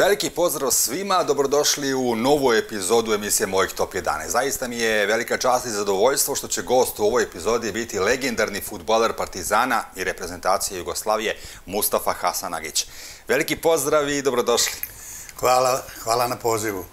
Veliki pozdrav svima, dobrodošli u novu epizodu emisije Mojih Top 11. Zaista mi je velika čast i zadovoljstvo što će gost u ovoj epizodi biti legendarni futbaler Partizana i reprezentacije Jugoslavije Mustafa Hasanagić. Veliki pozdrav i dobrodošli. Hvala, hvala na pozivu.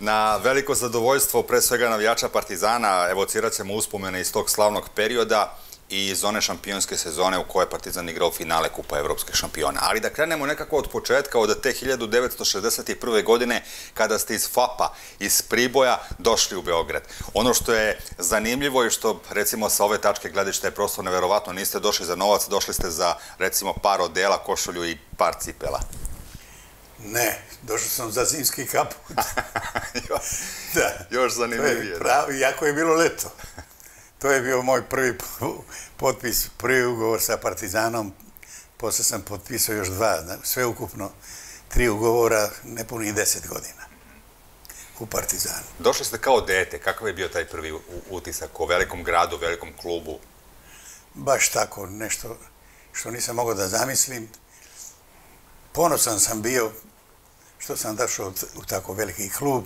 Na veliko zadovoljstvo pre svega navijača Partizana evocirat ćemo uspomene iz tog slavnog perioda i iz one šampionske sezone u kojoj Partizan igrao finale Kupa Evropske šampiona. Ali da krenemo nekako od početka, od te 1961. godine, kada ste iz FAPA, iz Priboja, došli u Beograd. Ono što je zanimljivo i što, recimo, sa ove tačke gledište je prosto neverovatno, niste došli za novac, došli ste za, recimo, par odela, košulju i par cipela. Ne, došao sam za zimski kaput. Još zanimljivije. Pravo, iako je bilo leto. To je bio moj prvi potpis, prvi ugovor sa Partizanom. Posle sam potpisao još dva, sve ukupno tri ugovora, nepunih deset godina u Partizanu. Došli ste kao dete, kakav je bio taj prvi utisak o velikom gradu, velikom klubu? Baš tako, nešto što nisam mogao da zamislim. Ponosan sam bio što sam došao u tako veliki klub.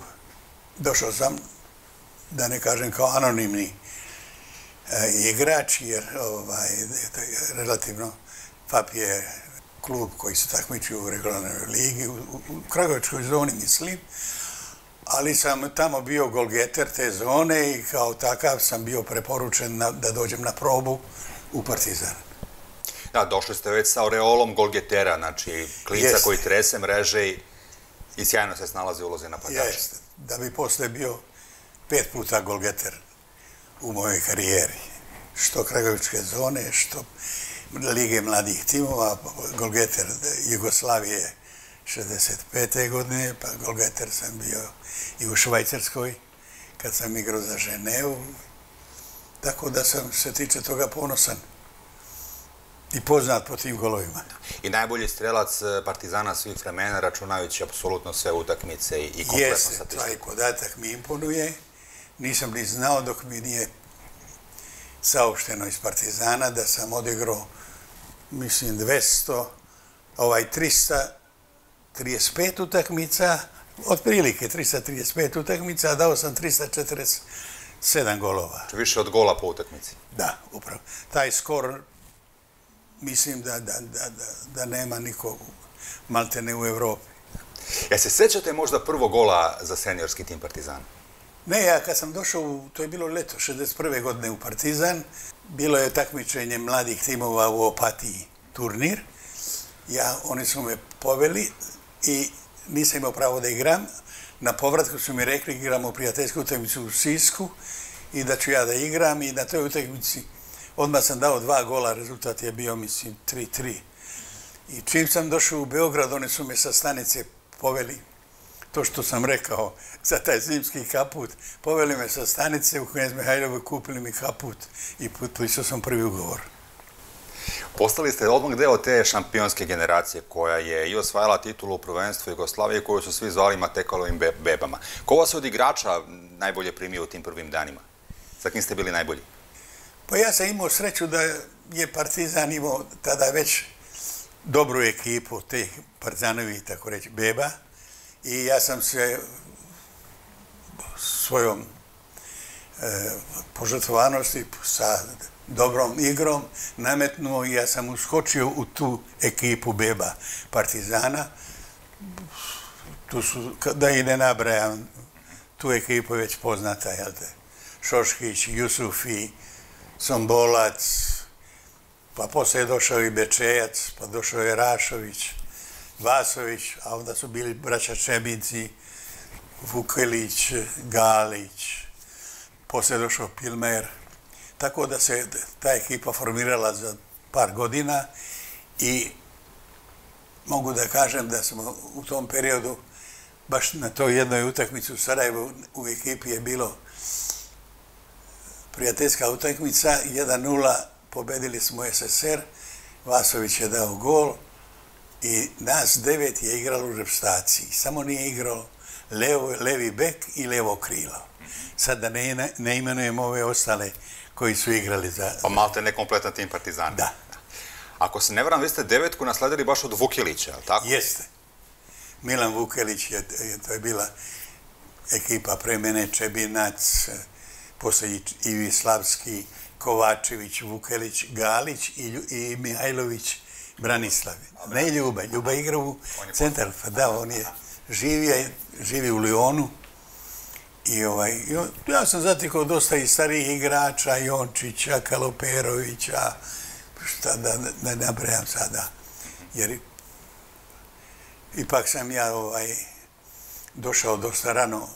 Došao sam, da ne kažem, kao anonimni E, igrač, jer ovaj, relativno FAP je klub koji se takmiči u regularnoj ligi, u, u Kragovičkoj zoni mislim, ali sam tamo bio golgeter te zone i kao takav sam bio preporučen na, da dođem na probu u Partizan. Da, došli ste već sa oreolom golgetera, znači klica Jeste. koji trese mreže i, i sjajno se snalazi ulozi napadača. Jeste, da bi posle bio pet puta golgeter u mojoj karijeri. Što Kragovičke zone, što Lige mladih timova, Golgeter Jugoslavije 65. godine, pa Golgeter sam bio i u Švajcarskoj, kad sam igrao za Ženevu. Tako da sam se tiče toga ponosan i poznat po tim golovima. I najbolji strelac eh, Partizana svih vremena, računajući apsolutno sve utakmice i kompletno statistiku. Jeste, taj podatak mi imponuje nisam ni znao dok mi nije saopšteno iz Partizana da sam odigrao, mislim, 200, ovaj 335 utakmica, otprilike 335 utakmica, a dao sam 347 golova. Če više od gola po utakmici? Da, upravo. Taj skor, mislim da, da, da, da, da nema nikog maltene u Evropi. Ja se sećate možda prvo gola za seniorski tim Partizana? Ne, ja kad sam došao, to je bilo leto, 61. godine u Partizan, bilo je takmičenje mladih timova u Opatiji turnir. Ja, oni su me poveli i nisam imao pravo da igram. Na povratku su mi rekli, igramo prijateljsku utakmicu u Sisku i da ću ja da igram i na toj utakmici odmah sam dao dva gola, rezultat je bio, mislim, 3-3. I čim sam došao u Beograd, oni su me sa stanice poveli to što sam rekao za taj zimski kaput. Poveli me sa stanice u Knjez Mihajlova, kupili mi kaput i potpisao sam prvi ugovor. Postali ste odmah deo te šampionske generacije koja je i osvajala titulu u prvenstvu Jugoslavije koju su svi zvali Matekalovim bebama. Ko vas od igrača najbolje primio u tim prvim danima? Za kim ste bili najbolji? Pa ja sam imao sreću da je Partizan imao tada već dobru ekipu, te Partizanovi, tako reći, beba, i ja sam se svojom e, požrtvovanosti sa dobrom igrom nametnuo i ja sam uskočio u tu ekipu Beba Partizana. Tu su, da i ne nabrajam, tu ekipu je već poznata, jel te? Šoškić, Jusufi, Sombolac, pa posle je došao i Bečejac, pa došao je Rašović, Vasović, a onda su bili braća Čebinci, Vukelić, Galić, poslije došao Pilmer. Tako da se ta ekipa formirala za par godina i mogu da kažem da smo u tom periodu baš na toj jednoj utakmici u Sarajevu u ekipi je bilo prijateljska utakmica, 1-0 pobedili smo SSR, Vasović je dao gol, I nas devet je igralo u repstaciji. Samo nije igrao levo, levi bek i levo krilo. Sad da ne, ne imenujem ove ostale koji su igrali za... Pa malte nekompletan tim partizana. Da. Ako se ne vram, vi ste devetku nasledili baš od Vukilića, ali tako? Jeste. Milan Vukelić, je, to je bila ekipa pre mene, Čebinac, posle Ivi Slavski, Kovačević, Vukelić, Galić i, i Mihajlović, Branislav. Ne Ljuba, Ljuba igra u centar, pa da, on je živi, živi u Lionu. I ovaj, ja sam zatekao dosta i starijih igrača, Jončića, Kaloperovića, šta da ne nabrajam sada. Jer ipak sam ja ovaj, došao dosta rano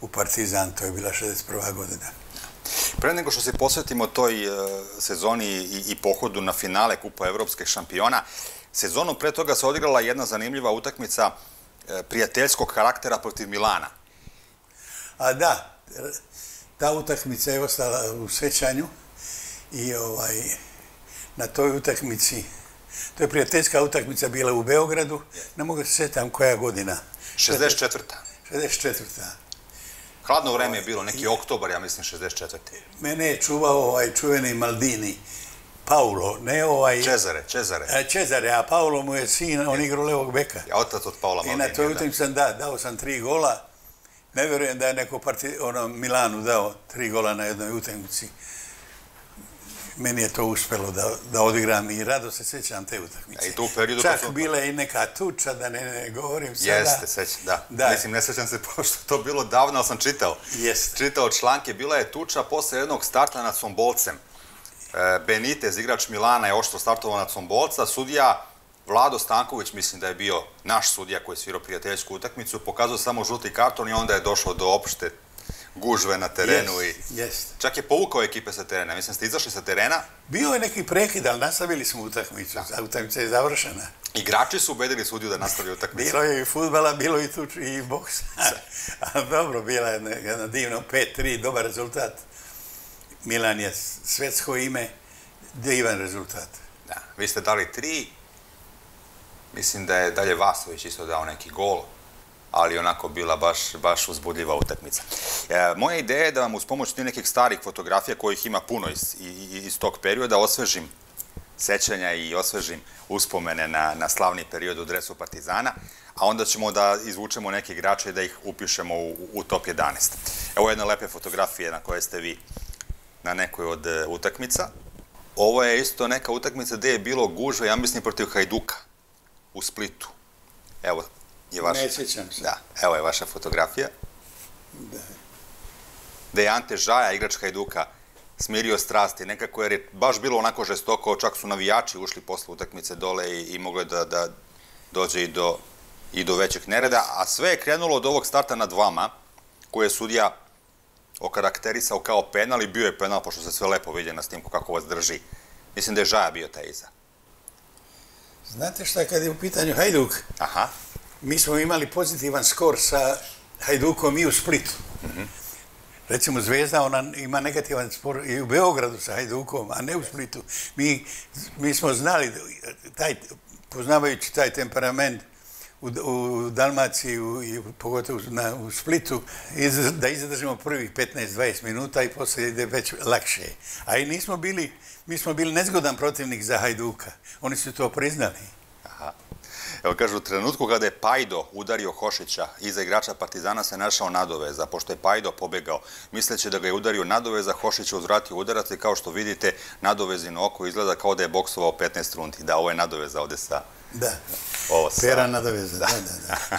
u Partizan, to je bila 61. godina. Pre nego što se posvetimo toj e, sezoni i, i pohodu na finale Kupa Evropskih šampiona, sezonu pre toga se odigrala jedna zanimljiva utakmica e, prijateljskog karaktera protiv Milana. A da, ta utakmica je ostala u sećanju i ovaj, na toj utakmici, to je prijateljska utakmica bila u Beogradu, ne mogu se setam koja godina. 64. 64. Hladno vreme je bilo, neki oktobar, ja mislim, 64. Mene je čuvao ovaj čuveni Maldini, Paulo, ne ovaj... Cezare, Cezare. A, Cezare, a Paulo mu je sin, on igrao levog beka. Ja, otac od Paula Maldini. I na toj utakmici sam da, dao sam tri gola. Ne vjerujem da je neko parti, ono, Milanu dao tri gola na jednoj utakmici meni je to uspelo da, da odigram i rado se sećam te utakmice. I tu periodu... Čak su... bila i neka tuča, da ne, ne govorim sada. Jeste, sećam, da. da. Mislim, ne sećam se pošto to bilo davno, ali sam čitao. Jeste. Čitao članke, bila je tuča posle jednog starta nad Sombolcem. E, Benitez, igrač Milana, je ošto startovao nad Sombolca. Sudija Vlado Stanković, mislim da je bio naš sudija koji je svirao prijateljsku utakmicu, pokazao samo žuti karton i onda je došao do opšte gužve na terenu yes, i yes. čak je povukao ekipe sa terena. Mislim, ste izašli sa terena. Bio je neki prekid, ali nastavili smo utakmicu. Da. Utakmica je završena. Igrači su ubedili sudiju da nastavi utakmicu. Bilo je i futbala, bilo i tuč i boks. ali dobro, bila je jedna divna 5-3, dobar rezultat. Milan je svetsko ime, divan rezultat. Da, vi ste dali tri. Mislim da je dalje Vasović isto dao neki gol ali onako bila baš, baš uzbudljiva utakmica. E, moja ideja je da vam uz pomoć nekih starih fotografija, kojih ima puno iz, iz tog perioda, osvežim sećanja i osvežim uspomene na, na slavni period u dresu Partizana, a onda ćemo da izvučemo neke igrače i da ih upišemo u, u top 11. Evo jedna lepe fotografije na koje ste vi na nekoj od e, utakmica. Ovo je isto neka utakmica gde je bilo gužva, ja mislim, protiv Hajduka u Splitu. Evo, je vaša... Ne sjećam se. Da, evo je vaša fotografija. Da. Da je Ante Žaja, igrač Hajduka, smirio strasti. Nekako je baš bilo onako žestoko, čak su navijači ušli posle utakmice dole i, i mogli da, da dođe i do, i do većeg nereda. A sve je krenulo od ovog starta na dvama, koje je sudija okarakterisao kao penal i bio je penal, pošto se sve lepo vidje na snimku kako vas drži. Mislim da je Žaja bio taj iza. Znate šta, kad je u pitanju Hajduk, Aha mi smo imali pozitivan skor sa Hajdukom i u Splitu. Recimo Zvezda, ona ima negativan spor i u Beogradu sa Hajdukom, a ne u Splitu. Mi, mi smo znali, taj, poznavajući taj temperament u, u Dalmaciji u, i pogotovo na, u Splitu, iz, da izdržimo prvih 15-20 minuta i posle ide već lakše. A i nismo bili, mi smo bili nezgodan protivnik za Hajduka. Oni su to priznali. Evo kažu, u trenutku kada je Pajdo udario Hošića, iza igrača Partizana se našao nadoveza, pošto je Pajdo pobegao, misleći da ga je udario nadoveza, Hošić je uzvratio udarac i kao što vidite, nadovezino oko izgleda kao da je boksovao 15 rundi. Da, ovo je nadoveza ovde sa... Da, ovo sa... pera nadoveza, da, da, da.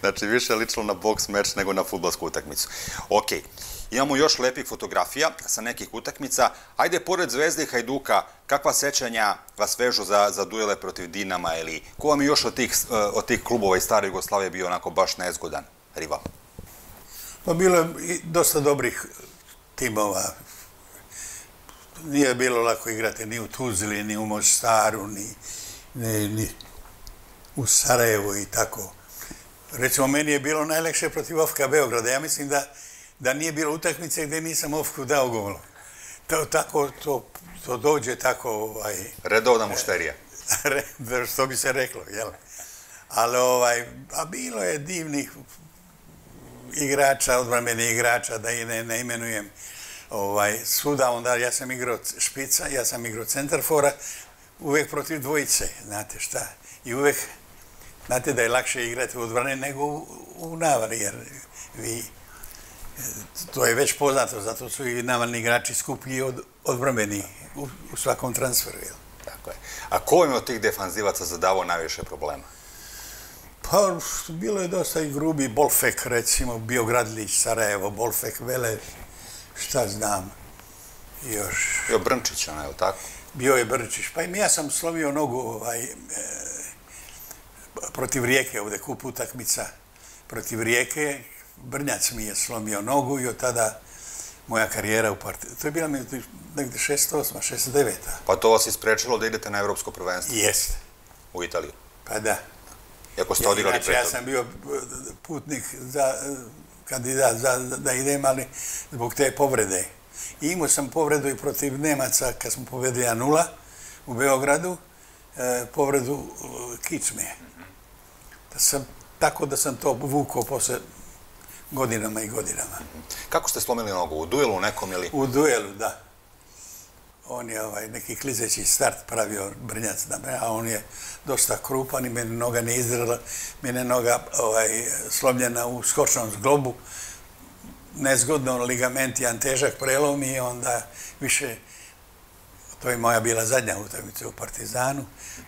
znači, više lično na boks meč nego na futbolsku utakmicu. Okej. Imamo još lepih fotografija sa nekih utakmica. Ajde, pored Zvezde i Hajduka, kakva sećanja vas vežu za, za duele protiv Dinama ili ko vam je još od tih, eh, od tih klubova iz stare Jugoslavije bio onako baš nezgodan rival? Pa bilo je dosta dobrih timova. Nije bilo lako igrati ni u Tuzli, ni u Mostaru, ni, ni, ni u Sarajevu i tako. Recimo, meni je bilo najlekše protiv Ofka Beograda. Ja mislim da da nije bilo utakmice gdje nisam Ofku dao gol. To, tako, to, to dođe tako... Ovaj, Redovna mušterija. što bi se reklo, jel? Ali ovaj, a bilo je divnih igrača, odbrameni igrača, da i ne, ne imenujem ovaj, svuda, onda ja sam igrao špica, ja sam igrao centarfora, uvek protiv dvojice, znate šta. I uvek Znate da je lakše igrati u odbrane nego u, u navari, jer vi, to je već poznato, zato su i navalni igrači skuplji od odbrambeni u, u svakom transferu. Jel? Tako je. A ko im od tih defanzivaca zadavao najviše problema? Pa, bilo je dosta i grubi. Bolfek, recimo, Biogradlić, Sarajevo, Bolfek, Vele, šta znam. Još... Bio Brnčić, ona, je tako? Bio je Brnčić. Pa i ja sam slomio nogu ovaj, e, protiv rijeke, ovde kup utakmica protiv rijeke. Brnjac mi je slomio nogu i od tada moja karijera u partiju. To je bila mi negde 608, 69. Pa to vas isprečilo da idete na evropsko prvenstvo? Jeste. U Italiju? Pa da. Iako ste odigrali pre Ja sam bio putnik za kandidat za, da idem, ali zbog te povrede. I imao sam povredu i protiv Nemaca kad smo povedali 1-0 u Beogradu, e, povredu e, kičme. Da sam, tako da sam to vukao posle godinama i godinama. Kako ste slomili nogu? U duelu nekom ili? U duelu, da. On je ovaj, neki klizeći start pravio brnjac na me, a on je dosta krupan i mene noga ne izdrala. Mene noga ovaj, slomljena u skočnom zglobu. Nezgodno ligament, jedan težak prelom i onda više To je moja bila zadnja utakmica u Partizanu.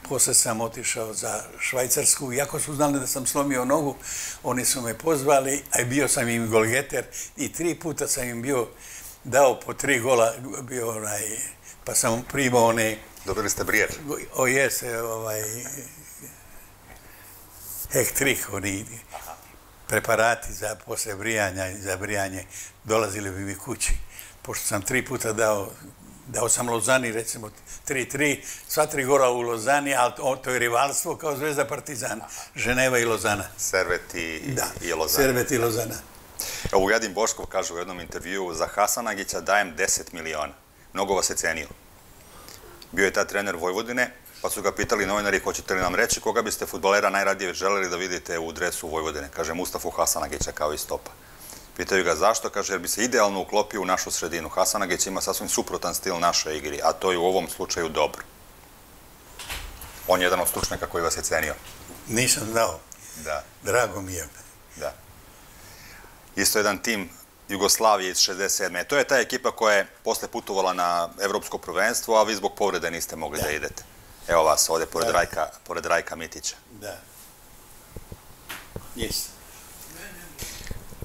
Posle sam otišao za Švajcarsku. Iako su znali da sam slomio nogu, oni su me pozvali, a bio sam im golgeter i tri puta sam im bio dao po tri gola, bio onaj, pa sam primao one... Dobili ste brijer. O jese, ovaj... Hektrik, oni preparati za posle brijanja i za brijanje dolazili bi mi kući. Pošto sam tri puta dao dao sam Lozani, recimo 3-3, sva tri gora u Lozani, ali to je rivalstvo kao Zvezda Partizan, Ženeva i Lozana. Servet i, da, i Lozana. Servet i Lozana. Evo, Ugadin Boškov kaže u jednom intervju, za Hasanagića dajem 10 miliona. Mnogo vas je cenio. Bio je ta trener Vojvodine, pa su ga pitali novinari, hoćete li nam reći koga biste futbolera najradije želeli da vidite u dresu Vojvodine? Kaže Mustafa Hasanagića kao i stopa. Pitaju ga zašto, kaže, jer bi se idealno uklopio u našu sredinu. Hasanageć ima sasvim suprotan stil naše igri, a to je u ovom slučaju dobro. On je jedan od stručnjaka koji vas je cenio. Nisam znao. Da. Drago mi je. Da. Isto jedan tim Jugoslavije iz 67. To je ta ekipa koja je posle putovala na evropsko prvenstvo, a vi zbog povrede niste mogli da, idete. Evo vas ovdje, pored, Rajka, pored Rajka Mitića. Da. Jeste.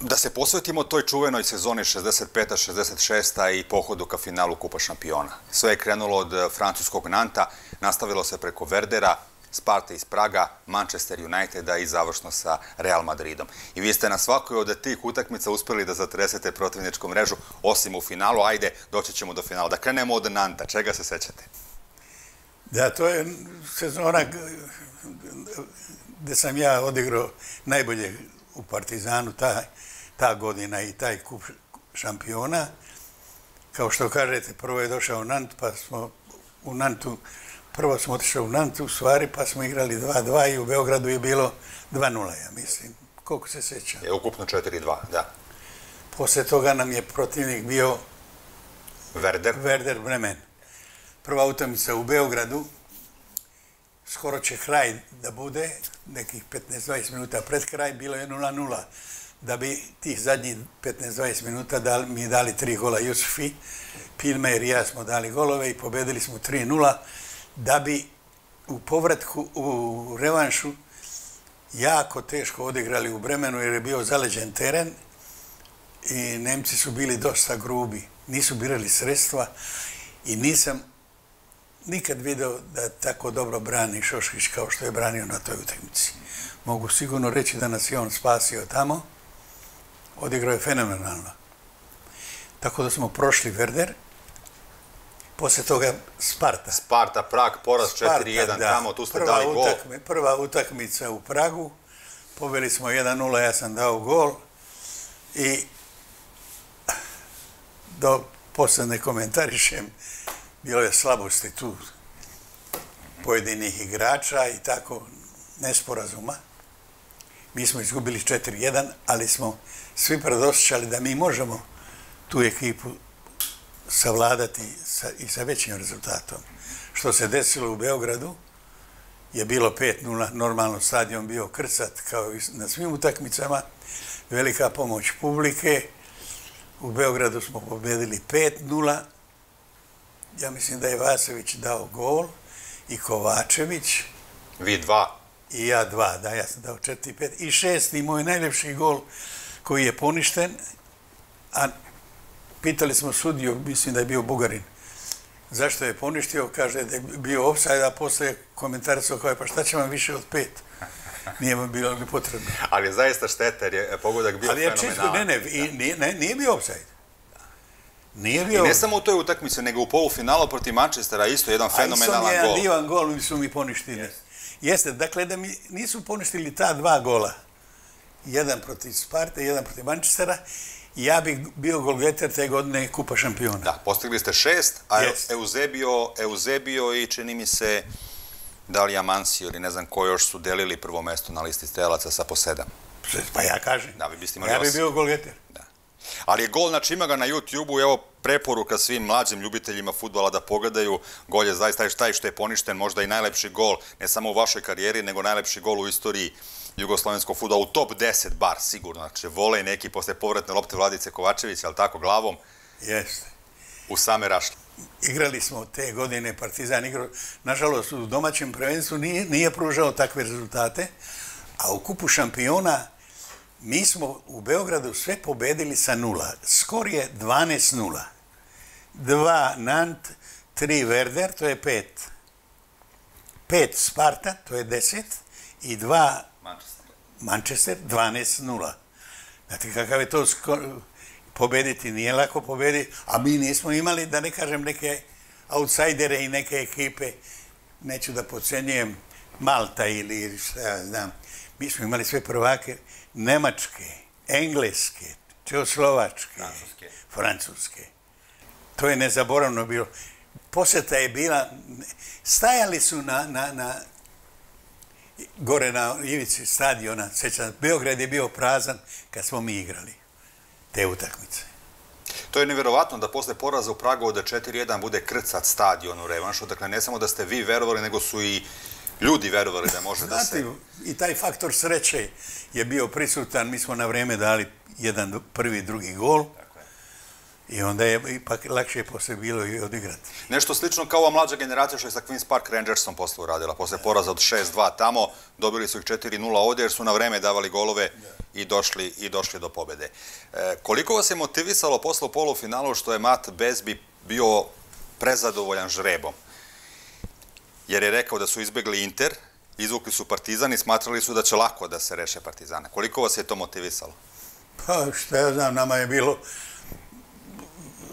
Da se posvetimo toj čuvenoj sezoni 65. 66. i pohodu ka finalu Kupa šampiona. Sve je krenulo od eh, francuskog Nanta, nastavilo se preko Verdera, Sparta iz Praga, Manchester Uniteda i završno sa Real Madridom. I vi ste na svakoj od tih utakmica uspeli da zatresete protivničku mrežu, osim u finalu. Ajde, doći ćemo do finala. Da krenemo od Nanta. Čega se sećate? Da, to je sezona gde sam ja odigrao najbolje u Partizanu, taj ta godina i taj kup šampiona. Kao što kažete, prvo je došao Nant, pa smo u Nantu, prvo smo otišli u Nantu, u stvari, pa smo igrali 2-2 i u Beogradu je bilo 2-0, ja mislim. Koliko se seća? Je ukupno 4-2, da. Posle toga nam je protivnik bio Werder, Werder Bremen. Prva utakmica u Beogradu, skoro će kraj da bude, nekih 15-20 minuta pred kraj, bilo je 0-0 da bi tih zadnjih 15-20 minuta dali, mi dali tri gola Jusufi, Pilmer i ja smo dali golove i pobedili smo 3-0, da bi u povratku u revanšu jako teško odigrali u Bremenu jer je bio zaleđen teren i Nemci su bili dosta grubi, nisu birali sredstva i nisam nikad video da tako dobro brani Šoškić kao što je branio na toj utakmici. Mogu sigurno reći da nas je on spasio tamo, odigrao je fenomenalno. Tako da smo prošli Verder, posle toga Sparta. Sparta, Prag, poraz 4-1, tamo tu ste prva dali gol. Prva utakmica u Pragu, pobili smo 1-0, ja sam dao gol i do posle ne komentarišem, bilo je slabosti tu pojedinih igrača i tako nesporazuma. Mi smo izgubili 4-1, ali smo svi predosjećali da mi možemo tu ekipu savladati sa, i sa većim rezultatom. Što se desilo u Beogradu je bilo 5-0, normalno stadion bio krcat kao i na svim utakmicama, velika pomoć publike, u Beogradu smo pobedili 5-0, ja mislim da je Vasović dao gol i Kovačević. Vi dva. I ja dva, da, ja sam dao četiri, pet. I šesti, moj najljepši gol koji je poništen, a pitali smo sudiju, mislim da je bio Bugarin, zašto je poništio, kaže da je bio offside, a posle komentarca kao je, pa šta će vam više od pet? Nije vam bilo ni potrebno. Ali je zaista šteta jer je pogodak bio fenomenalan. Ali je čisto, ne, ne, nije, ne, nije bio offside. Nije bio... I ne samo u toj utakmici, nego u polufinalu protiv Manchestera, isto jedan fenomenalan gol. A isto je divan gol, mi su mi poništili. Yes. Jeste, dakle, da mi nisu poništili ta dva gola, jedan protiv Sparte, jedan protiv Manchestera, ja bih bio golgeter te godine kupa šampiona. Da, postigli ste šest, a yes. Eusebio, Eusebio i čini mi se da li Amansi ili ne znam ko još su delili prvo mesto na listi strelaca sa po sedam. Pa ja kažem. Da, vi biste imali ja bih bio golgeter. Da. Ali je gol, znači ima ga na YouTube-u, evo preporuka svim mlađim ljubiteljima futbola da pogledaju. Gol je zaista taj što je poništen, možda i najlepši gol, ne samo u vašoj karijeri, nego najlepši gol u istoriji jugoslovenskog futbola, u top 10 bar, sigurno. Znači, vole neki posle povratne lopte Vladice Kovačević, ali tako, glavom? Jeste. U same rašle. Igrali smo te godine Partizan igrao. Nažalost, u domaćem prvenstvu nije, nije pružao takve rezultate, a u kupu šampiona mi smo u Beogradu sve pobedili sa nula. Skor je 12-0. Dva Nant, tri Werder, to je pet. Pet Sparta, to je deset. I dva Manchester, Manchester 12-0. Znate kakav je to pobediti? Nije lako pobediti. A mi nismo imali, da ne kažem, neke outsidere i neke ekipe. Neću da pocenjujem Malta ili šta ja znam. Mi smo imali sve prvake. Nemačke, Engleske, Čeoslovačke, Francuske. Francuske. To je nezaboravno bilo. Posjeta je bila, stajali su na, na, na gore na ivici stadiona, sećam, Beograd je bio prazan kad smo mi igrali te utakmice. To je nevjerovatno da posle poraza u Pragu od 4-1 bude krcat stadion u revanšu. Dakle, ne samo da ste vi verovali, nego su i ljudi verovali da može da se... I taj faktor sreće je bio prisutan. Mi smo na vreme dali jedan prvi, drugi gol. I onda je ipak lakše posle bilo i odigrati. Nešto slično kao ova mlađa generacija što je sa Queen's Park Rangersom posle uradila. Posle poraza od 6-2 tamo, dobili su ih 4-0 ovdje jer su na vreme davali golove i došli, i došli do pobede. E, koliko vas je motivisalo posle polufinalu što je Matt Besby bio prezadovoljan žrebom? jer je rekao da su izbegli Inter, izvukli su Partizan i smatrali su da će lako da se reše Partizana. Koliko vas je to motivisalo? Pa što ja znam, nama je bilo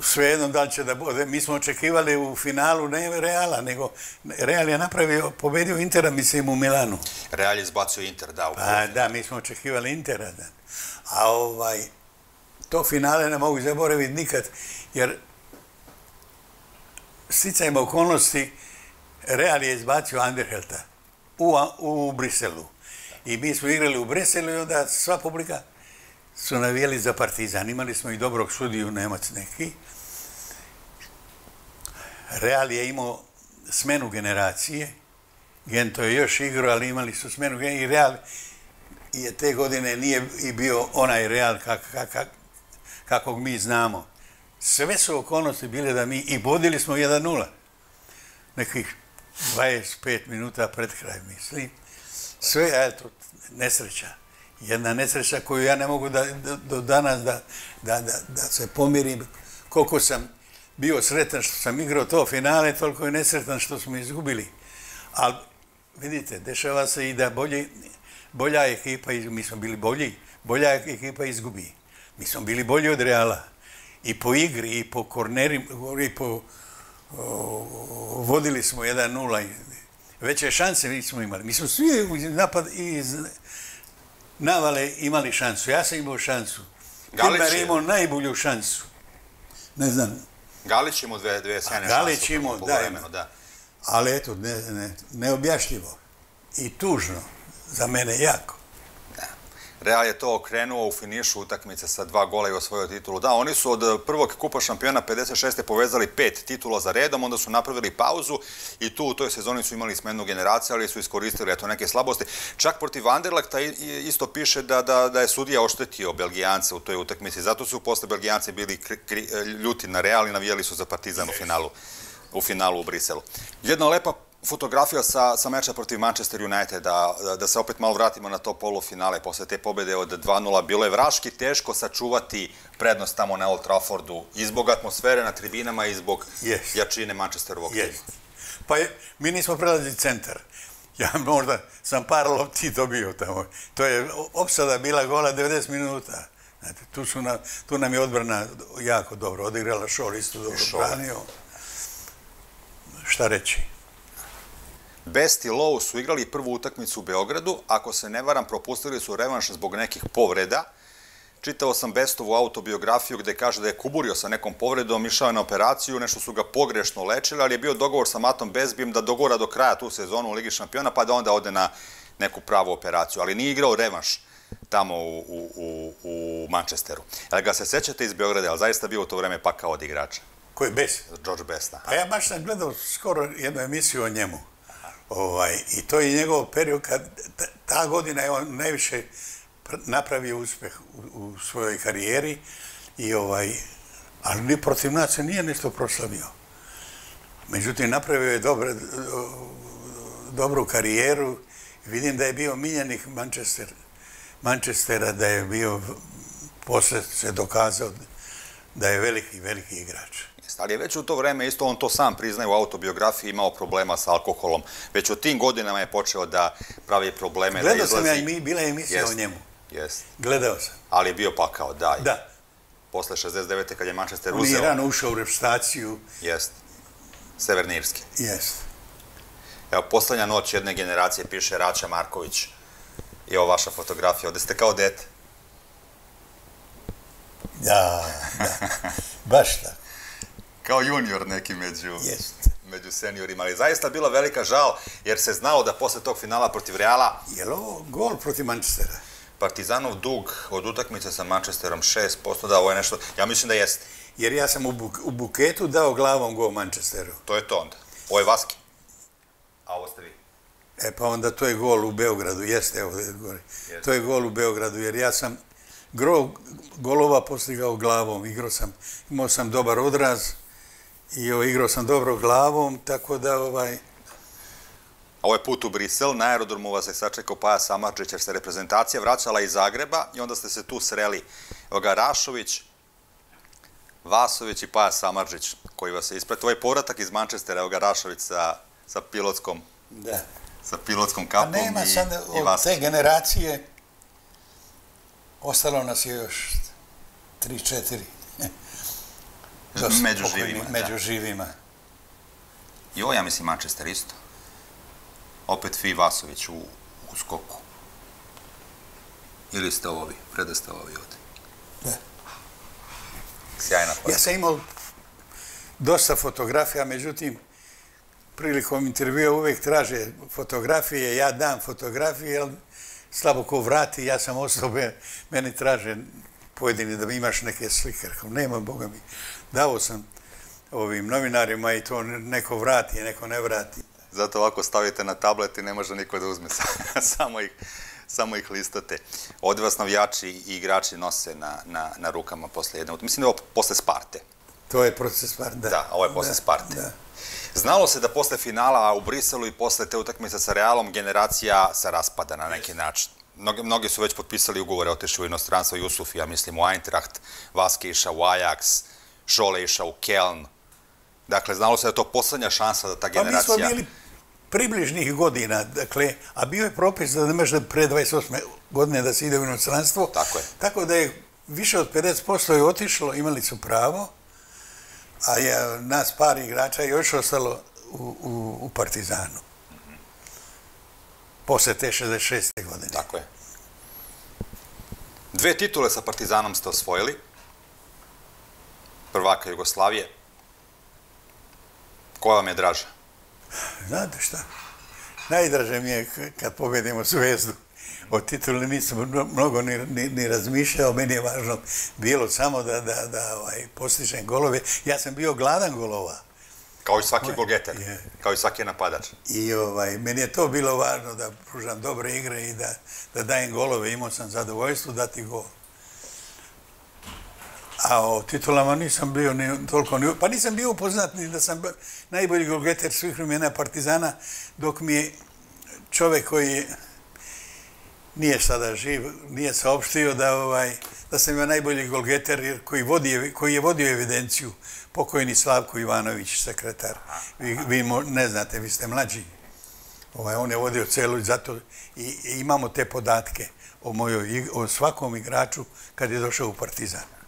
svejedno da li će da bude. Mi smo očekivali u finalu ne Reala, nego Real je napravio, pobedio Intera, mislim, u Milanu. Real je izbacio Inter, da. Pa da, mi smo očekivali Intera. Da. A ovaj, to finale ne mogu zaboraviti nikad, jer sticajmo okolnosti, Real je izbacio Anderhelta u, u Briselu. I mi smo igrali u Briselu i onda sva publika su navijeli za Partizan. Imali smo i dobrog sudiju, Nemac neki. Real je imao smenu generacije. Gento je još igrao, ali imali su smenu generacije. I Real je te godine nije i bio onaj Real kak, kak, kak, kakvog mi znamo. Sve su okolnosti bile da mi i bodili smo 1-0. Nekih 25 minuta pred kraj, mislim. Sve, eto, nesreća. Jedna nesreća koju ja ne mogu da, do danas da, da, da, da se pomirim. Koliko sam bio sretan što sam igrao to finale, toliko je nesretan što smo izgubili. Ali, vidite, dešava se i da bolje, bolja ekipa, mi smo bili bolji, bolja ekipa izgubi. Mi smo bili bolji od Reala. I po igri, i po kornerima, i po vodili smo 1-0 veće šanse mi smo imali. Mi smo svi napad iz navale imali šansu. Ja sam imao šansu. Galić je imao najbolju šansu. Ne znam. Galić imao dve, dve sjajne šanse. Galić imao, da, ima. da. Ali eto, ne, ne, neobjašnjivo. I tužno. Za mene jako. Real je to okrenuo u finišu utakmice sa dva gola i osvojio titulu. Da, oni su od eh, prvog kupa šampiona 56. povezali pet titula za redom, onda su napravili pauzu i tu u toj sezoni su imali smenu generaciju, ali su iskoristili eto neke slabosti. Čak protiv Anderlekta isto piše da, da, da je sudija oštetio Belgijance u toj utakmici. Zato su posle Belgijanci bili eh, ljuti na Real i navijali su za Partizan u finalu u finalu u Briselu. Jedna lepa fotografija sa, sa meča protiv Manchester United, da, da se opet malo vratimo na to polufinale posle te pobede od 2-0. Bilo je vraški teško sačuvati prednost tamo na Old Traffordu i zbog atmosfere na tribinama i zbog yes. jačine Manchesterovog yes. tima. Pa je, mi nismo prelazili centar. Ja možda sam par lopti dobio tamo. To je opsada bila gola 90 minuta. Znate, tu, su na, tu nam je odbrana jako dobro odigrala, Šor isto dobro branio. Šta reći? Best i Low su igrali prvu utakmicu u Beogradu. Ako se ne varam, propustili su revanš zbog nekih povreda. Čitao sam Bestovu autobiografiju gde kaže da je kuburio sa nekom povredom, išao je na operaciju, nešto su ga pogrešno lečili, ali je bio dogovor sa Matom Bezbim da dogora do kraja tu sezonu u Ligi šampiona, pa da onda ode na neku pravu operaciju. Ali nije igrao revanš tamo u, u, u, u Manchesteru. Ali ga se sećate iz Beograda, ali zaista bio u to vreme pakao od igrača. Ko je Best? George Besta. Pa ja baš sam gledao skoro jednu emisiju o njemu. Ovaj, I to je njegov period kad ta godina je on najviše napravio uspeh u, u svojoj karijeri i ovaj, ali ni protiv nas se nije nešto proslavio. Međutim, napravio je dobre, dobru karijeru. Vidim da je bio miljenih Manchester, Manchestera, da je bio, posle se dokazao da je veliki, veliki igrač ali je već u to vreme, isto on to sam priznaje u autobiografiji, imao problema sa alkoholom. Već u tim godinama je počeo da pravi probleme. Gledao sam ja i mi, bila je emisija o njemu. Gledao sam. Ali je bio pakao, da. Da. Posle 69. kad je Manchester uzeo... On je rano ušao u repstaciju. Jest. Severnirski. Jest. Evo, poslednja noć jedne generacije piše Raća Marković. I ovo vaša fotografija. Ovde ste kao dete. Da, da. Baš tako kao junior neki među, među seniorima, ali zaista bila velika žal, jer se znalo da posle tog finala protiv Reala... Je li ovo gol protiv Manchestera? Partizanov dug od utakmice sa Manchesterom 6%, da, ovo je nešto, ja mislim da jeste. Jer ja sam u, buk, u buketu dao glavom gol Manchesteru. To je to onda. Ovo je Vaski. A ovo ste vi. E pa onda to je gol u Beogradu, jeste, evo je gore. To je gol u Beogradu, jer ja sam gro, golova postigao glavom, igrao sam, imao sam dobar odraz, i igrao sam dobro glavom, tako da ovaj... A ovaj put u Brisel, na aerodromu vas je sačekao Paja Samarđić, jer se reprezentacija vraćala iz Zagreba i onda ste se tu sreli. Evo ga Rašović, Vasović i Paja Samarđić, koji vas je ispratio. Ovo je povratak iz Manchestera, evo ga Rašović sa, sa pilotskom... Da. Sa pilotskom kapom i Vasović. A nema sad te generacije, ostalo nas je još tri, četiri. Među živima. Među živima. I ovo, ja mislim, Manchester isto. Opet Fi Vasović u, u skoku. Ili ste ovi, preda ste ovi ovdje. Da. Sjajna fotka. Ja sam imao dosta fotografija, međutim, prilikom intervjua uvijek traže fotografije, ja dam fotografije, ali slabo ko vrati, ja sam osobe, meni traže pojedini da imaš neke slike. Nema, Boga mi, dao sam ovim novinarima i to neko vrati, neko ne vrati. Zato ovako stavite na tablet i ne može niko da uzme, samo ih, samo ih listate. Ovdje vas navijači i igrači nose na, na, na rukama posle jedne. Mislim da je ovo posle Sparte. To je posle Sparte, da. Da, ovo je posle da, Sparte. Da. Znalo se da posle finala u Briselu i posle te utakmice sa Realom generacija se raspada na neki način. Mnogi, mnogi su već potpisali ugovore, otišli u inostranstvo Jusuf, ja mislim u Eintracht, Vaske iša u Ajax, Šole išao u Keln. Dakle, znalo se da je to poslednja šansa da ta generacija... Pa mi smo bili približnih godina, dakle, a bio je propis da ne može pre 28. godine da se ide u inostranstvo. Tako je. Tako da je više od 50% je otišlo, imali su pravo, a je nas par igrača još ostalo u, u, u Partizanu. Posle te 66. godine. Tako je. Dve titule sa Partizanom ste osvojili prvaka Jugoslavije. Koja vam je draža? Znate šta? Najdraže mi je kad pobedimo Zvezdu. o tituli nisam mnogo ni, ni, ni razmišljao, meni je važno bilo samo da, da, da ovaj, postižem golove. Ja sam bio gladan golova. Kao i svaki golgeter, je. kao i svaki napadač. I ovaj, meni je to bilo važno da pružam dobre igre i da, da dajem golove. Imao sam zadovoljstvo dati gol. A o titulama nisam bio ni toliko ni... Pa nisam bio upoznat ni da sam najbolji golgeter svih vremena Partizana, dok mi je čovek koji nije sada živ, nije saopštio da ovaj da sam ja najbolji golgeter koji, vodi, koji je vodio evidenciju pokojni Slavko Ivanović, sekretar. Vi, vi mo, ne znate, vi ste mlađi. Ovaj, on je vodio celu i zato i, i imamo te podatke o, mojoj, o svakom igraču kad je došao u Partizan.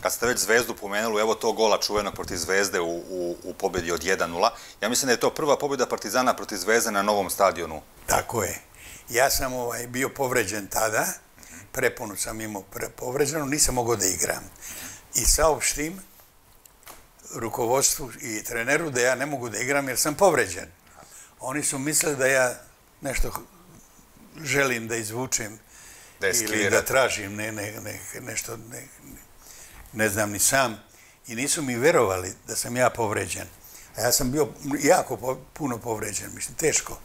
Kad ste već Zvezdu pomenuli, evo to gola čuvenog protiv Zvezde u, u, u pobjedi od 1-0. Ja mislim da je to prva pobjeda Partizana protiv Zvezde na novom stadionu. Tako je. Ja sam ovaj, bio povređen tada, preponu sam imao pre, povređeno, nisam mogao da igram. I saopštim rukovodstvu i treneru da ja ne mogu da igram jer sam povređen. Oni su mislili da ja nešto želim da izvučem da ili da tražim ne, ne, ne, nešto, ne, ne ne znam ni sam. I nisu mi verovali da sam ja povređen. A ja sam bio jako puno povređen, mislim, teško.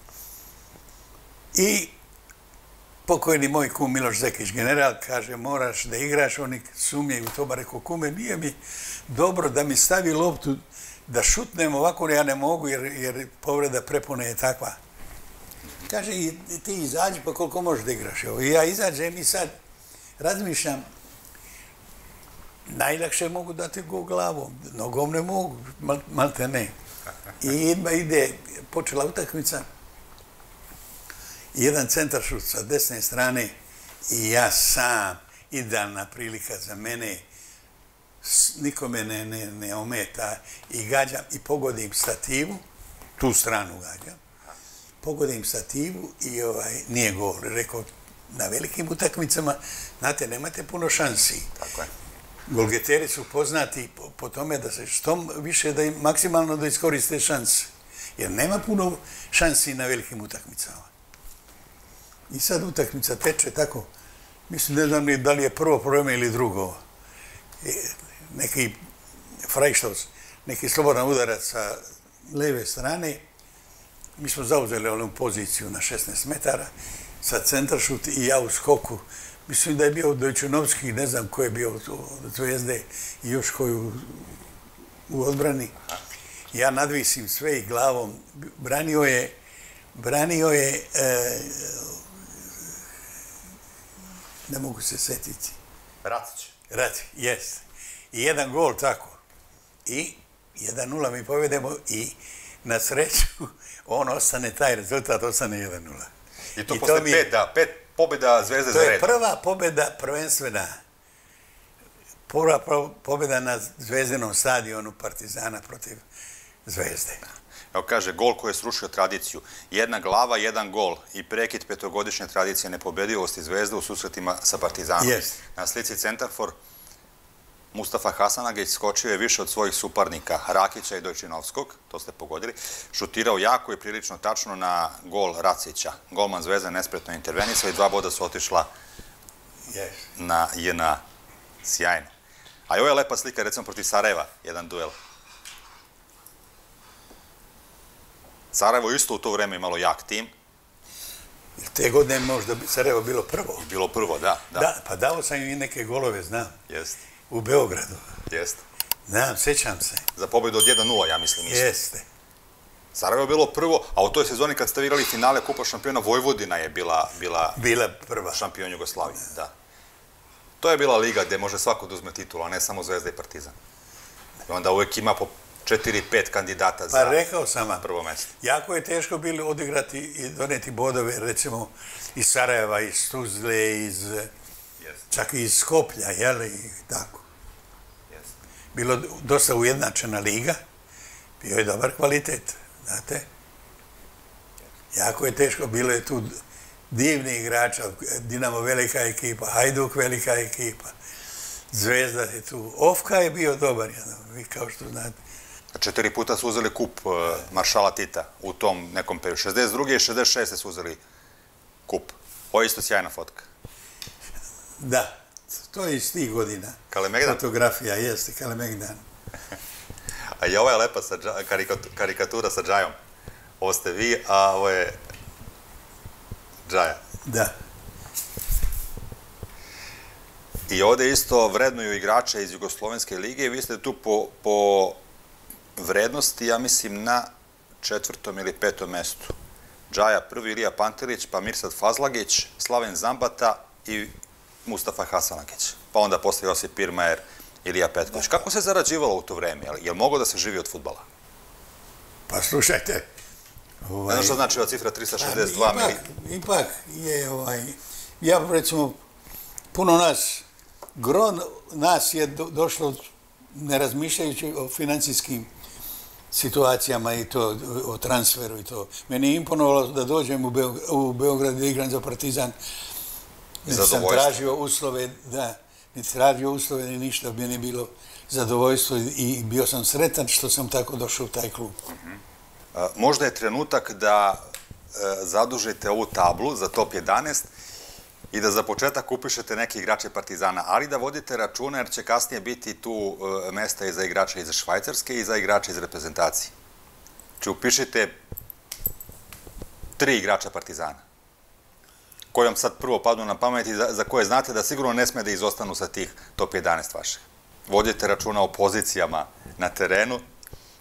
I pokojni moj kum Miloš Zekić, general, kaže, moraš da igraš, oni sumnjaju u to, ba rekao, kume, nije mi dobro da mi stavi loptu, da šutnem ovako, ja ne mogu, jer, jer povreda prepune je takva. Kaže, i ti izađi, pa koliko možeš da igraš? I ja izađem i sad razmišljam, najlakše mogu dati go glavom, nogom ne mogu, mal, malte ne. I ide, počela utakmica, jedan centar šut sa desne strane i ja sam, idealna prilika za mene, nikome ne, ne, ne ometa i gađam i pogodim stativu, tu stranu gađam, pogodim stativu i ovaj, nije gol. Rekao, na velikim utakmicama, znate, nemate puno šansi. Tako je. Golgeteri su poznati po, po tome da se što više, da im maksimalno da iskoriste šanse. Jer nema puno šansi na velikim utakmicama. I sad utakmica teče tako, mislim, ne znam ni da li je prvo probleme ili drugo. I neki frajštos, neki slobodan udarac sa leve strane, mi smo zauzeli onu poziciju na 16 metara, sa centaršut i ja u skoku. Mislim da je bio Dojčunovski, ne znam ko je bio od Zvezde i još koju u odbrani. Ja nadvisim sve i glavom. Branio je, branio je e, ne mogu se setiti. Ratić. Ratić, jest. I jedan gol tako. I jedan nula mi povedemo i na sreću on ostane, taj rezultat ostane jedan nula. I to I posle to mi, pet, da, pet pobjeda Zvezde za red. To je prva pobjeda prvenstvena. Prva pobjeda na Zvezdenom stadionu Partizana protiv Zvezde. Evo kaže, gol koji je srušio tradiciju. Jedna glava, jedan gol i prekid petogodišnje tradicije nepobedivosti zvezde u susretima sa Partizanom. Yes. Na slici Centarfor Mustafa Hasanageć skočio je više od svojih suparnika Rakića i Dojčinovskog, to ste pogodili, šutirao jako i prilično tačno na gol Racića. Golman Zvezde nespretno intervenisao i dva boda su otišla yes. na JNA. Sjajno. A ovo je lepa slika, recimo, protiv Sarajeva, jedan duel. Sarajevo isto u to vreme imalo jak tim. Te godine možda bi Sarajevo bilo prvo. Bilo prvo, da. Da, da pa dao sam i neke golove, znam. Jeste. U Beogradu. Jeste. Znam, sećam se. Za pobjedu od 1-0, ja mislim. Isto. Jeste. Sarajevo je bilo prvo, a u toj sezoni kad ste igrali finale Kupa šampiona, Vojvodina je bila, bila, bila prva. šampion Jugoslavije. Da. To je bila liga gdje može svako da uzme titula, a ne samo Zvezda i Partizan. I onda uvek ima po četiri, pet kandidata pa, za rekao sam vam, prvo mesto. Jako je teško bilo odigrati i doneti bodove, recimo, iz Sarajeva, iz Tuzle, iz, yes. čak i iz Skoplja, jel, i tako. Yes. Bilo dosta ujednačena liga, bio je dobar kvalitet, znate. Jako je teško, bilo je tu divni igrača, Dinamo velika ekipa, Hajduk velika ekipa, Zvezda je tu, Ofka je bio dobar, jedan, vi kao što znate. Četiri puta su uzeli kup uh, Maršala Tita u tom nekom periodu. 62. i 66. su uzeli kup. Ovo je isto sjajna fotka. Da, to je iz tih godina. Kalemegdan? Fotografija, jeste, Kalemegdan. A i ova je lepa sa, karikatura sa Džajom. Ovo ste vi, a ovo je Džaja. Da. I ovde isto vrednuju igrače iz Jugoslovenske lige i vi ste tu po, po vrednosti, ja mislim, na četvrtom ili petom mestu. Džaja prvi, Ilija Pantelić, pa Mirsad Fazlagić, Slaven Zambata i Mustafa Hasanagić. Pa onda posle Josip Pirmajer, Ilija Petković. Kako se zarađivalo u to vreme? Je li- Je li moglo da se živi od futbala? Pa slušajte, Ne ovaj, što znači ova cifra 362 ipak, mili... ipak je, ovaj, ja recimo, puno nas, gro nas je do, došlo, ne razmišljajući o financijskim situacijama i to, o transferu i to. Meni je imponovalo da dođem u, Beog u Beograd da igram za Partizan. Ne Zadovoljstvo. tražio uslove, da, ne tražio uslove ni ništa, meni je bilo zadovoljstvo i, bio sam sretan što sam tako došao u taj klub. A, Možda je trenutak da e, zadužite ovu tablu za top 11 i da za početak upišete neke igrače Partizana, ali da vodite računa jer će kasnije biti tu e, mesta i za igrače iz Švajcarske i za igrače iz reprezentacije. Či upišite tri igrača Partizana koji vam sad prvo padnu na pamet i za, za koje znate da sigurno ne sme da izostanu sa tih top 11 vaših. Vodite računa o pozicijama na terenu,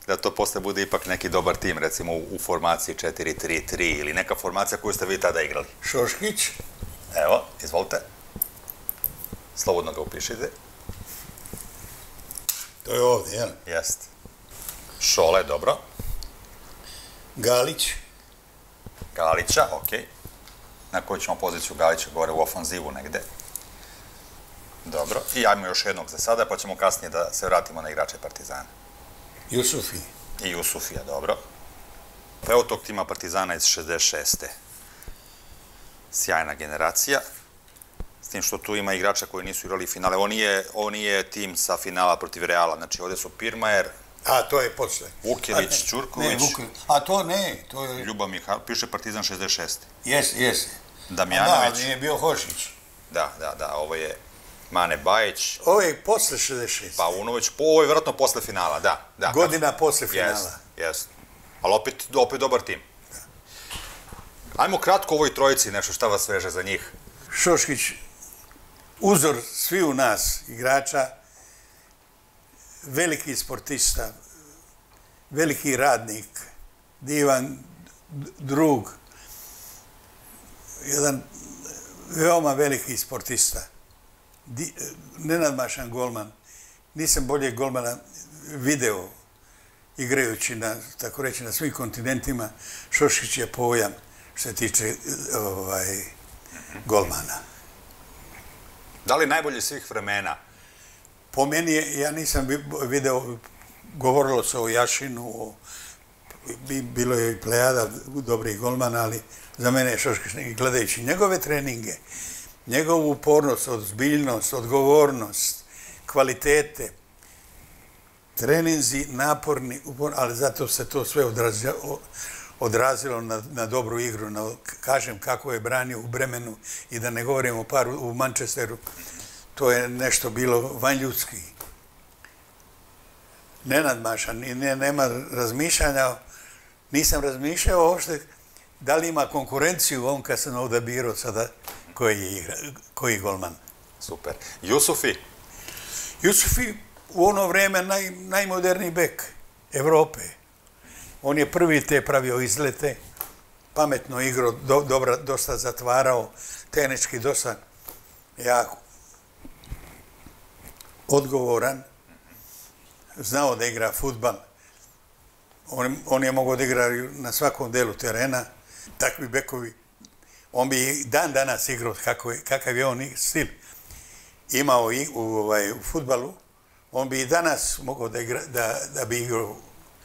da to posle bude ipak neki dobar tim, recimo u, u formaciji 4-3-3 ili neka formacija koju ste vi tada igrali. Šoškić, Evo, izvolite. Slobodno ga upišite. to je ovdje, jel? Jest. Šole, dobro. Galić, Galića, okej. Na koju ćemo poziciju Galića gore u ofanzivu negde. Dobro. I ajmo još jednog za sada, pa ćemo kasnije da se vratimo na igrače Partizana. Jusufi, I Jusufija, dobro. Pa evo tog tima Partizana iz 66. Sjajna generacija. S tim što tu ima igrača koji nisu igrali finale. Ovo nije, ovo nije tim sa finala protiv Reala. Znači, ovde su Pirmajer, a to je posle. Vukević, A, ne, Ćurković. Ne, Vuković. A to ne, to je, Ljubav Mihajl, piše Partizan 66. jes, jes. Damjanović. Da, nije bio Hošić. Da, da, da, ovo je Mane Bajić, Ovo je posle 66. Paunović, po, ovo je vjerojatno posle finala, da. da Godina posle finala. Jest, jest. Ali opet, opet dobar tim. Ajmo kratko ovoj trojici, nešto šta vas veže za njih. Šoškić, uzor svi u nas, igrača, veliki sportista, veliki radnik, divan drug, jedan veoma veliki sportista, Di, nenadmašan golman. Nisam bolje golmana video igrajući na, tako reći, na svim kontinentima. Šošić je pojam što se tiče ovaj, golmana. Da li najbolji svih vremena? Po meni je, ja nisam video, govorilo se o Jašinu, o, bilo je i plejada dobrih golmana, ali za mene je Šoškić, gledajući njegove treninge, njegovu upornost, ozbiljnost, odgovornost, kvalitete, treninzi naporni, upor, ali zato se to sve odrazio, odrazilo na, na dobru igru, na, kažem kako je branio u Bremenu i da ne govorimo par u Manchesteru, to je nešto bilo vanljudski. Nenadmašan i ne, nema razmišljanja, nisam razmišljao uopšte da li ima konkurenciju on kad sam ovdje birao sada koji je igra, koji golman. Super. Jusufi, Jusufi u ono vrijeme naj, najmoderniji bek Evrope. On je prvi te pravio izlete, pametno igro, do, dobra, dosta zatvarao, tehnički dosta jako odgovoran, znao da igra futbal. On, on je mogao da igra na svakom delu terena, takvi bekovi. On bi dan danas igrao kako je, kakav je on stil imao i, u, ovaj, u futbalu, on bi i danas mogao da, igra, da, da bi igrao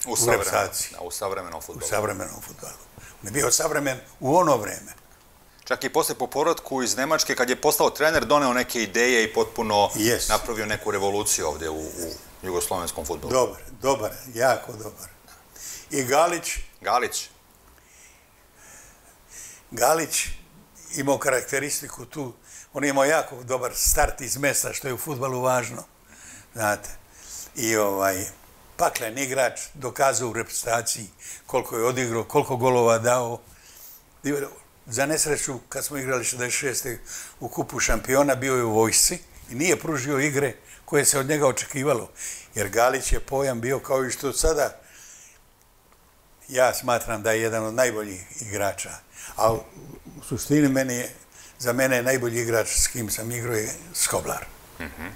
u, u repsaciji, u savremenom u futbolu. savremenom futbalu. On je bio savremen u ono vreme. Čak i posle po povratku iz Nemačke, kad je postao trener, doneo neke ideje i potpuno Yes. napravio neku revoluciju ovde u, u jugoslovenskom futbolu. Dobar, dobar, jako dobar. I Galić, Galić, Galić imao karakteristiku tu, on je imao jako dobar start iz mesta, što je u futbalu važno, znate. I ovaj, paklen igrač, dokazao u reprezentaciji koliko je odigrao, koliko golova dao. Za nesreću, kad smo igrali 66. u kupu šampiona, bio je u vojsci i nije pružio igre koje se od njega očekivalo. Jer Galić je pojam bio kao i što sada ja smatram da je jedan od najboljih igrača. A u suštini meni je, za mene je najbolji igrač s kim sam igrao je Skoblar. Mm -hmm.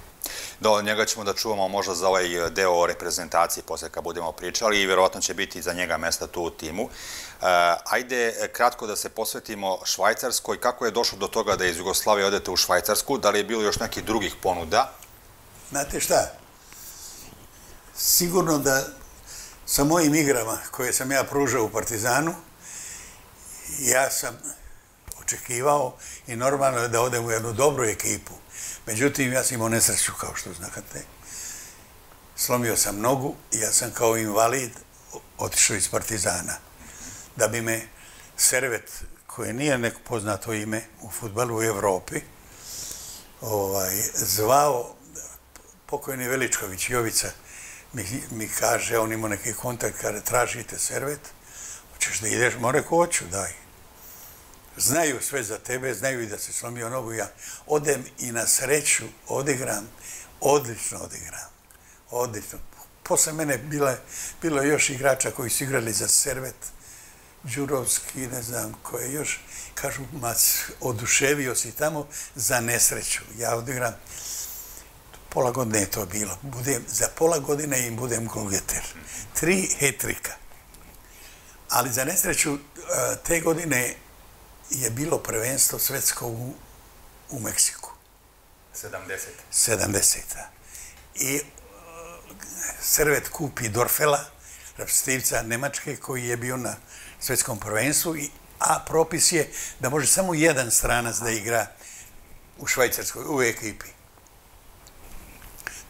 Do njega ćemo da čuvamo možda za ovaj e, deo reprezentacije posle kad budemo pričali i vjerovatno će biti za njega mesta tu u timu. Eh, ajde eh, kratko da se posvetimo Švajcarskoj. Kako je došlo do toga da iz Jugoslavije odete u Švajcarsku? Da li je bilo još nekih drugih ponuda? Znate šta? Sigurno da sa mojim igrama koje sam ja pružao u Partizanu, ja sam očekivao i normalno je da odem u jednu dobru ekipu. Međutim, ja sam imao nesreću, kao što znate. Slomio sam nogu i ja sam kao invalid otišao iz Partizana. Da bi me Servet, koje nije neko poznato ime u futbalu u Evropi, ovaj, zvao pokojni Veličković Jovica, mi, mi kaže, on ima neki kontakt, kada tražite servet, hoćeš da ideš, more hoću, daj. Znaju sve za tebe, znaju i da se slomio nogu, ja odem i na sreću odigram, odlično odigram, odlično. Posle mene bile, bilo još igrača koji su igrali za servet, Đurovski, ne znam ko je još, kažu, ma, oduševio si tamo za nesreću. Ja odigram, pola godine je to bilo. Budem, za pola godine im budem golgeter. Tri hetrika. Ali za nesreću, e, te godine je bilo prvenstvo svetsko u, u Meksiku. 70. 70. I uh, Servet kupi Dorfela, rapstivca Nemačke, koji je bio na svetskom prvenstvu, i, a propis je da može samo jedan stranac da igra u Švajcarskoj, u ekipi.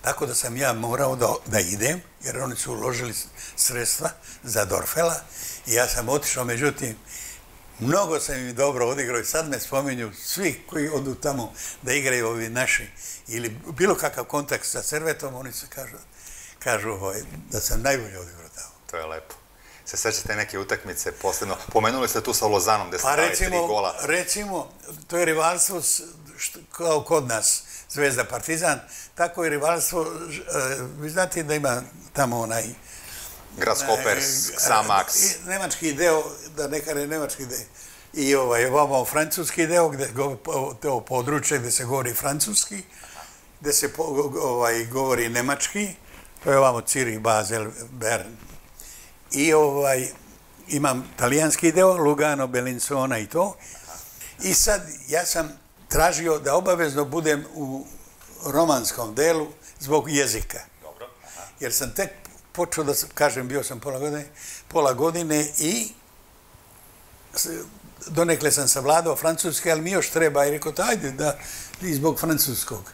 Tako da sam ja morao da, da idem, jer oni su uložili sredstva za Dorfela i ja sam otišao, međutim, mnogo sam im dobro odigrao i sad me spominju svi koji odu tamo da igraju ovi naši ili bilo kakav kontakt sa Servetom, oni se kažu, kažu ovaj, da sam najbolje odigrao tamo. To je lepo. Se sećate neke utakmice posljedno? Pomenuli ste tu sa Lozanom gde ste pa, recimo, tri gola. Recimo, to je rivalstvo što, kao kod nas, Zvezda Partizan, tako je rivalstvo, e, vi znate da ima tamo onaj... Grasshopper, Xamax. Nemački deo, da neka ne nemački deo. I ovaj, ovamo francuski deo, gde to područje gde se govori francuski, gde se ovaj, govori nemački, to je ovamo Cirih, Basel, Bern. I ovaj, imam talijanski deo, Lugano, Belinsona i to. I sad, ja sam tražio da obavezno budem u romanskom delu zbog jezika. Dobro. Jer sam tek počeo da kažem, bio sam pola godine, pola godine i donekle sam savladao francuski, ali mi još treba i rekao, ajde da i zbog francuskog.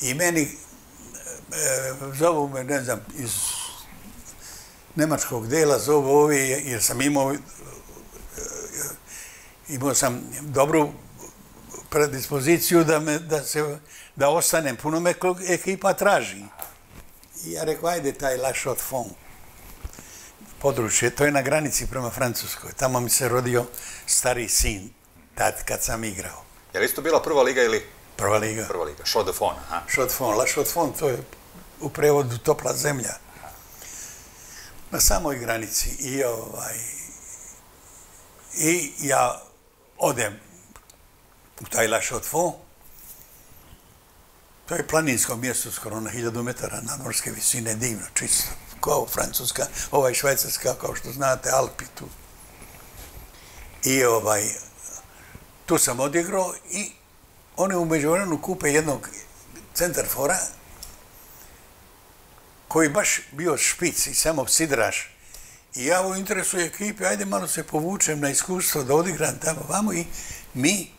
I meni e, zovu me, ne znam, iz nemačkog dela zovu ovi, jer sam imao e, imao sam dobru predispoziciju da, me, da, se, da ostanem. Puno me ekipa traži. I ja rekao, ajde taj La Chaux Fond područje, to je na granici prema Francuskoj. Tamo mi se rodio stari sin, tad kad sam igrao. Je li isto bila prva liga ili? Prva liga. Prva liga, Chaux de Fond, aha. Chaux de Fond, La Chaux de Fond, to je u prevodu topla zemlja. Na samoj granici. I, ovaj, i ja odem u taj La Chaux-de-Fonds. To je planinsko mjesto skoro na hiljadu metara nadmorske visine, divno, čisto. Kao Francuska, ovaj Švajcarska, kao što znate, Alpi tu. I ovaj, tu sam odigrao i oni u međuvremenu kupe jednog centarfora koji baš bio špic i samo sidraš. I ja u interesu ekipe, ajde malo se povučem na iskustvo da odigram tamo vamo i mi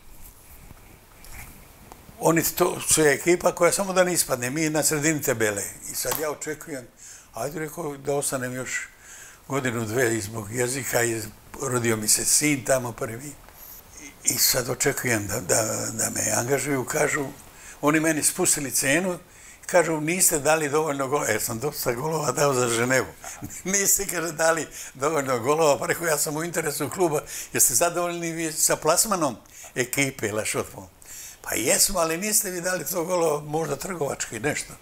oni to su ekipa koja samo da ne ispadne, mi na sredini tebele. I sad ja očekujem, ajde rekao da ostanem još godinu, dve izbog jezika i rodio mi se sin tamo prvi. I sad očekujem da, da, da me angažuju, kažu, oni meni spustili cenu, kažu, niste dali dovoljno golova, jer sam dosta golova dao za Ženevu. niste, kaže, dali dovoljno golova, pa rekao, ja sam u interesu kluba, jeste zadovoljni vi sa plasmanom ekipe La Šotvom? Pa jesmo, ali niste vi dali to golova, možda trgovački, nešto.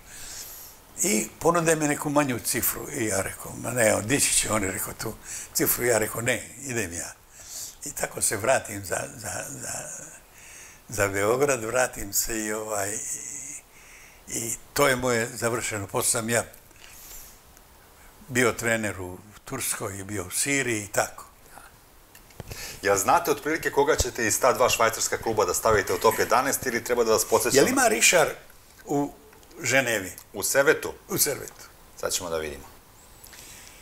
I ponude mi neku manju cifru. I ja rekao, ma ne, dići će oni, rekao tu cifru. Ja rekao, ne, idem ja. I tako se vratim za, za, za, za Beograd, vratim se i ovaj... I to je moje završeno. Posle sam ja bio trener u Turskoj i bio u Siriji i tako. Ja znate otprilike koga ćete iz ta dva švajcarska kluba da stavite u top 11 ili treba da vas podsjećam? Je li ima Rišar u Ženevi? U Sevetu? U Servetu. Sad ćemo da vidimo.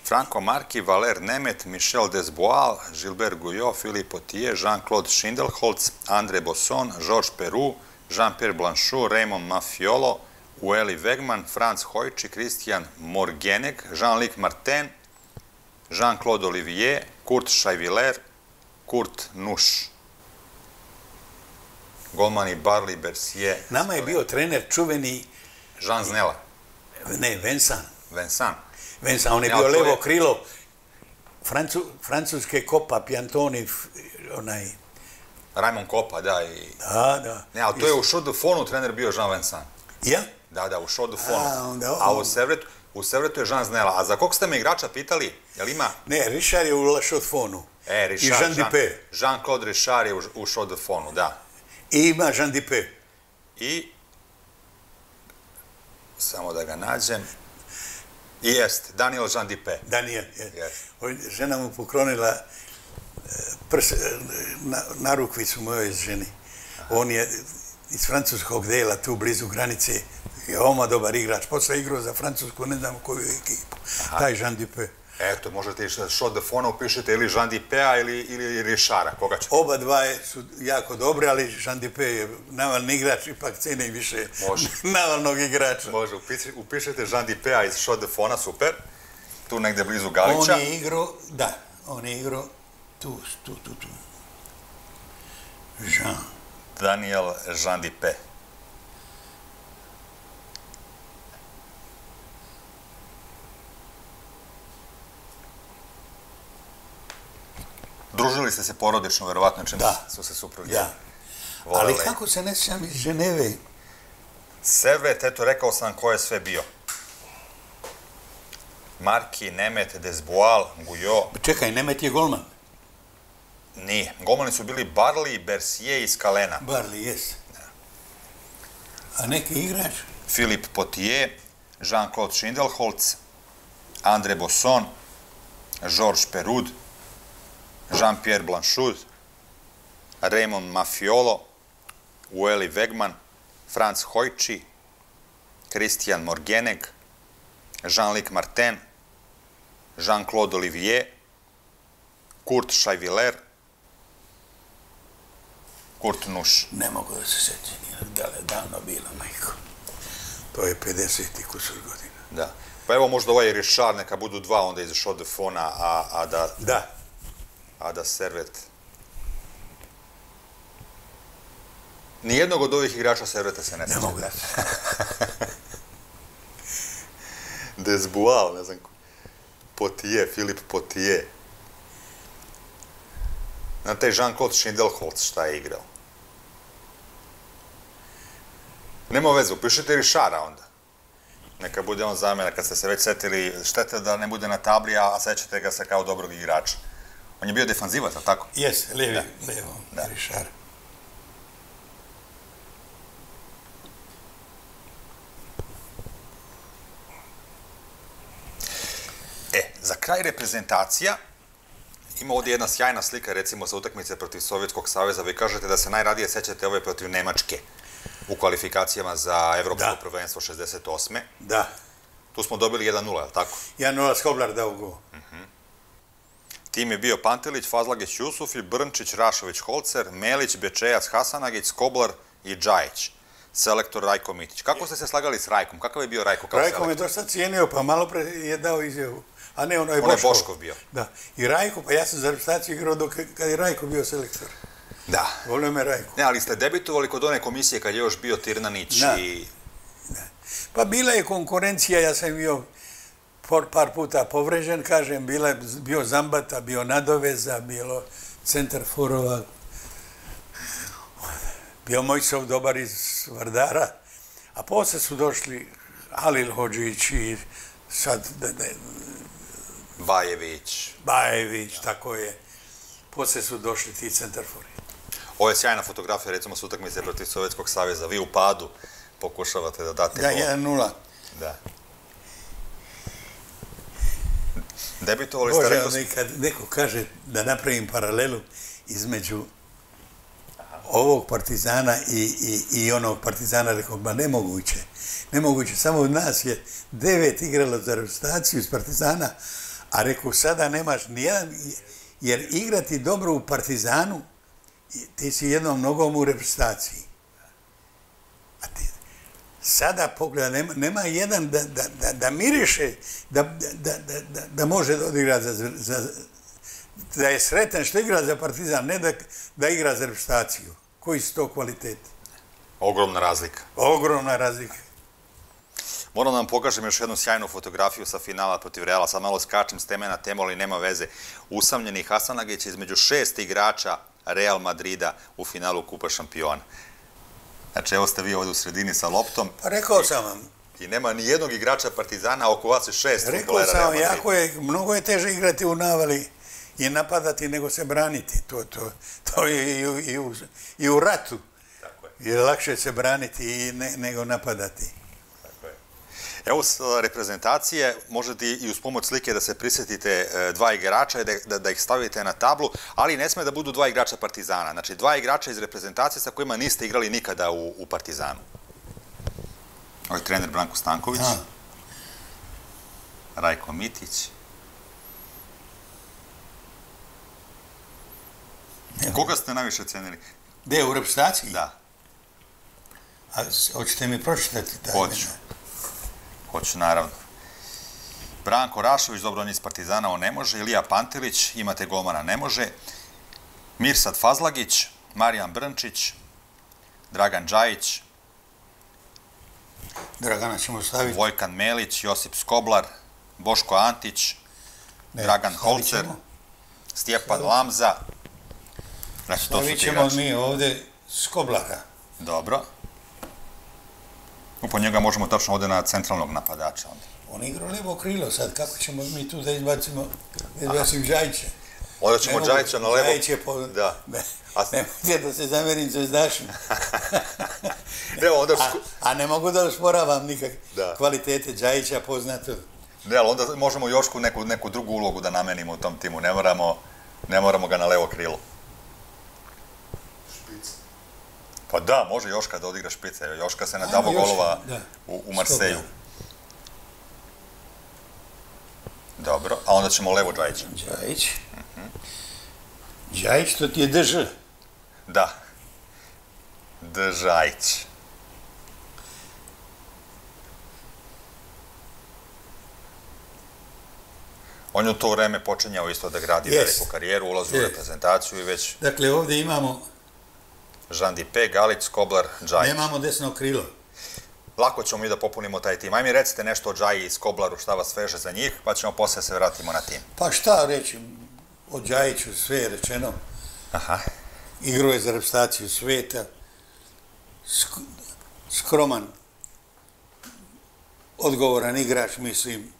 Franco Marki, Valer Nemet, Michel Desbois, Gilbert Guyot, Philippe Potier, Jean-Claude Schindelholz, André Bosson, Georges Perou, Jean-Pierre Blanchot, Raymond Mafiolo, Ueli Wegman, Franz Hojči, Christian Morgeneg, Jean-Luc Martin, Jean-Claude Olivier, Kurt Scheiviller, Kurt Nuš. Golmani Barli Bersier. Nama je bio trener čuveni... Jean Znela. Ne, Vincent. Vincent. Vincent, on je bio levo krilo. Francuske kopa, Piantoni, onaj... Raymond Kopa, da. I... Da, da. Ne, ali to je u Šodofonu trener bio Jean Vincent. Ja? Da, da, u Šodofonu. A u Sevretu, u Sevretu je Jean Znela. A za kog ste me igrača pitali? Je li ima? Ne, Richard je u La Šodofonu. E, Richard. I Jean Dipé. Jean-Claude Richard je u, u Šodofonu, da. I ima Jean Dipé. I... Samo da ga nađem. I jest, Daniel Jean Dipé. Daniel, je. Žena mu pokronila e, prs, e, na, na rukvicu mojoj ženi. On je iz francuskog dela, tu blizu granice, je oma dobar igrač. Posle igrao za francusku, ne znam koju ekipu. Taj Jean Dipé. Eto, možete i šod de fona upišete ili Jean Dipea ili, ili Rišara, koga ćete? Oba dva su jako dobre, ali Jean Dipe je navalni igrač, ipak cene i više Može. navalnog igrača. Može, upišete Jean Dipea iz šod de fona, super, tu negde blizu Galića. On je igrao, da, on je igrao tu, tu, tu, tu. Jean. Daniel Jean Dipe. Družili ste se porodično, verovatno, čim da. su se suprugi Da. Ali kako se ne sjećam iz Ženeve? Servet, eto, rekao sam ko je sve bio. Marki, Nemet, Desboal, Gujo. Čekaj, Nemet je golman? Nije. Golmani su bili Barli, Bersier i Skalena. Barli, jes. A neki igrač? Filip Potier, Jean-Claude Schindelholz, Andre Bosson, Georges Perud, Jean-Pierre Blanchard, Raymond Mafiolo, Ueli Wegman, Franz Hojči, Christian Morgeneg, Jean-Luc Martin, Jean-Claude Olivier, Kurt Scheiviller, Kurt Nuš. Ne mogu da se sjećam, da li davno bila, majko. To je 50 i kusur godina. Da. Pa evo možda ovaj Rišar, neka budu dva onda iz Šodefona, a, a da... Da a da Servet... Nijednog od ovih igrača Serveta se ne sjeća. Ne mogu da Desbual, ne znam ko. Potije, Filip Potije. Na taj Jean-Claude Schindelholz šta je igrao. Nema vezu, upišite Rišara onda. Neka bude on zamjena kad ste se već setili, štete da ne bude na tabli, a sećate ga se kao dobrog igrača. On je bio defanzivac, ali tako? Jes, levi, da. levo, da. Rišar. E, za kraj reprezentacija, ima ovdje jedna sjajna slika, recimo, sa utakmice protiv Sovjetskog saveza. Vi kažete da se najradije sećate ove protiv Nemačke u kvalifikacijama za Evropsko da. prvenstvo 68. Da. Tu smo dobili 1-0, je li tako? 1-0, Skoblar dao go. Tim je bio Pantelić, Fazlagić Jusufi, Brnčić, Rašović Holcer, Melić, Bečejac, Hasanagić, Skoblar i Džajić. Selektor Rajko Mitić. Kako ste se slagali s Rajkom? Kakav je bio Rajko kao Rajko me dosta cijenio, pa malo pre je dao izjavu. A ne, ono je Boškov. Ono je Boškov bio. Da. I Rajko, pa ja sam za reprezentaciju igrao dok kad je Rajko bio selektor. Da. Volio me Rajko. Ne, ali ste debitovali kod one komisije kad je još bio Tirnanić Da. i... Pa bila je konkurencija, ja sam bio por, par puta povrežen, kažem, bila bio Zambata, bio Nadoveza, bilo centar forova, bio Mojsov dobar iz Vardara, a posle su došli Halil Hođić i sad da, da, Bajević. Bajević, tako je. Posle su došli ti centarfori. Ovo je sjajna fotografija, recimo, s utakmice protiv Sovjetskog savjeza. Vi u padu pokušavate da date Da, gol. 1-0. Da. Debitovali ste, Bože, rekao onaj kad neko kaže da napravim paralelu između ovog partizana i, i, i onog partizana, rekao, ba nemoguće. Nemoguće, samo od nas je devet igralo za reprezentaciju iz partizana, a rekao, sada nemaš nijedan, jer igrati dobro u partizanu, ti si jednom nogom u reprezentaciji. A ti, sada pogleda, nema, nema jedan da, da, da, da miriše, da, da, da, da, da može da odigra za, za, da je sretan što igra za Partizan, ne da, da igra za reprezentaciju. Koji su to kvaliteti? ogromna razlika. Ogromna razlika. Moram da vam pokažem još jednu sjajnu fotografiju sa finala protiv Reala. Sad malo skačem s teme na temu, ali nema veze. Usamljeni Hasanagić između šest igrača Real Madrida u finalu Kupa šampiona. Znači, evo ste vi ovdje u sredini sa loptom Pa rekao sam vam, i nema ni jednog igrača Partizana, a oko vas je šest rekao sam vam, jako je, mnogo je teže igrati u navali i napadati nego se braniti. To, to, to je i u, i u, i u ratu. Tako je. Je lakše se braniti i ne, nego napadati. Evo s reprezentacije, možete i uz pomoć slike da se prisjetite e, dva igrača i da, da, da ih stavite na tablu, ali ne sme da budu dva igrača Partizana. Znači, dva igrača iz reprezentacije sa kojima niste igrali nikada u, u Partizanu. Ovo je trener Branko Stanković. Rajko Mitić. Koga ste najviše cenili? Gde, u reprezentaciji? Da, A hoćete mi pročitati? taj hoću. Hoću, naravno. Branko Rašović, dobro, on iz Partizana, on ne može. Ilija Pantelić, imate golmana, ne može. Mirsad Fazlagić, Marijan Brnčić, Dragan Đajić, Dragana ćemo staviti. Vojkan Melić, Josip Skoblar, Boško Antić, Ne, Dragan stavit Holcer, Stjepan Lamza. Znači, to su Stavit ti ćemo igrači. mi ovde Skoblara. Dobro. Po njega možemo tačno ovde na centralnog napadača. Onda. On igra lijevo krilo sad, kako ćemo mi tu da izbacimo, da izbacim Đajića? Onda ćemo Ne Đajića na levo. Đajić je po... Da. Ne, A- nemojte da se zamerim zvezdašima. Evo, onda... a, a ne mogu da usporavam nikak Da. kvalitete Đajića poznato. Ne, ali onda možemo Jošku neku, neku drugu ulogu da namenimo u tom timu. Ne moramo, ne moramo ga na levo krilo. Pa da, može Joška da odigra špice. Joška se na Ajmo davo Joška, golova da. u, u Marseju. Dobro, a onda ćemo levo Đajića. Đajić. Đajić, to ti je drž. Da. Držajić. On je u to vreme počinjao isto da gradi Jest. veliku karijeru, ulazi u Jest. reprezentaciju i već Dakle, ovdje imamo, Jean Dipe, Galić, Skoblar, Džajić. nemamo desno krilo. Lako ćemo mi da popunimo taj tim. Ajde mi recite nešto o Džaji i Skoblaru, šta vas veže za njih, pa ćemo posle se vratimo na tim. Pa šta reći, o Đajiću sve je rečeno. Aha. Igrao je za reprezentaciju sveta, sk- skroman, odgovoran igrač, mislim,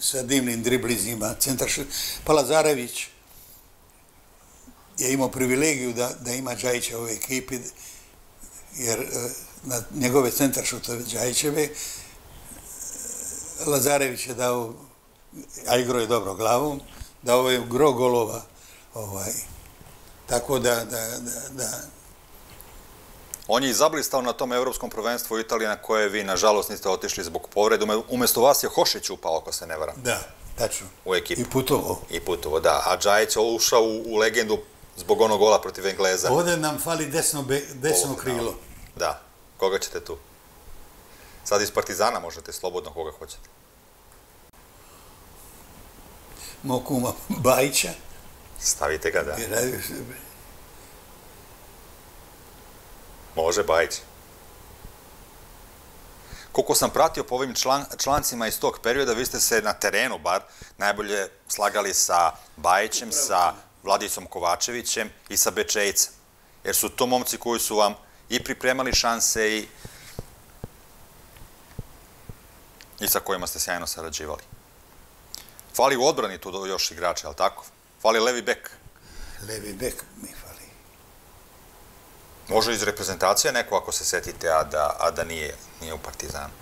sa divnim driblizima, centar š... Pa Lazarević je imao privilegiju da, da ima Đajića u ekipi, jer e, na njegove centar šutove Đajićeve, e, Lazarević je dao, a igrao je dobro glavom, dao je gro golova, ovaj, tako da, da, da, da On je zablistao na tom evropskom prvenstvu u Italiji na koje vi, nažalost, niste otišli zbog povrede. Ume- Umesto vas je Hošić upao, ako se ne varam, Da, tačno. u ekipu. I putovo. I putovo, da. A Džajić je ušao u, u legendu zbog onog gola protiv Engleza. Ovdje nam fali desno, be, desno Ovdje, krilo. Da. Koga ćete tu? Sad iz Partizana možete slobodno koga hoćete. Mog kuma Bajića. Stavite ga, da. Može, Bajić. Koliko sam pratio po ovim član, člancima iz tog perioda, vi ste se na terenu bar najbolje slagali sa Bajićem, sa Vladisom Kovačevićem i sa Bečejcem. Jer su to momci koji su vam i pripremali šanse i, i sa kojima ste sjajno sarađivali. Fali u odbrani tu još igrača, je li tako? Fali levi bek. Levi bek mi fali. Može iz reprezentacije neko ako se setite, a da, a da nije, nije u Partizanu.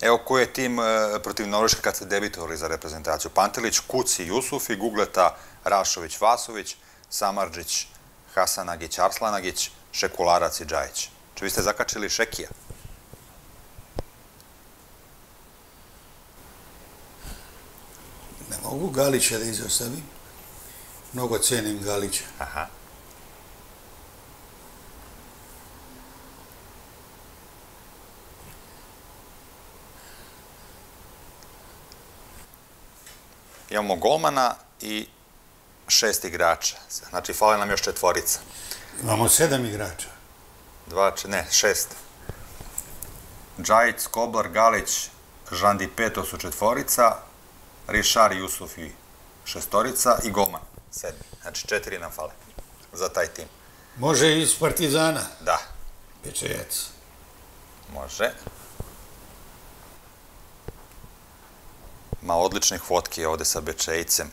Evo koji je tim e, protiv Norveške kad ste debitovali za reprezentaciju? Pantelić, Kuci, Jusuf i Gugleta, Rašović, Vasović, Samarđić, Hasanagić, Arslanagić, Šekularac i Džajić. Če vi ste zakačili Šekija? Ne mogu Galića da izostavim. Mnogo cenim Galića. Aha. Imamo golmana i šest igrača. Znači, fale nam još četvorica. Imamo sedam igrača. Dva, če- ne, šest. Džajic, Koblar, Galić, Žandi Pet, to su četvorica, Rišar, Jusuf i šestorica i golman, sedmi. Znači, četiri nam fale za taj tim. Može iz Partizana. Da, Pečejac. može. Ma odličnih fotki ovde sa Bečejcem.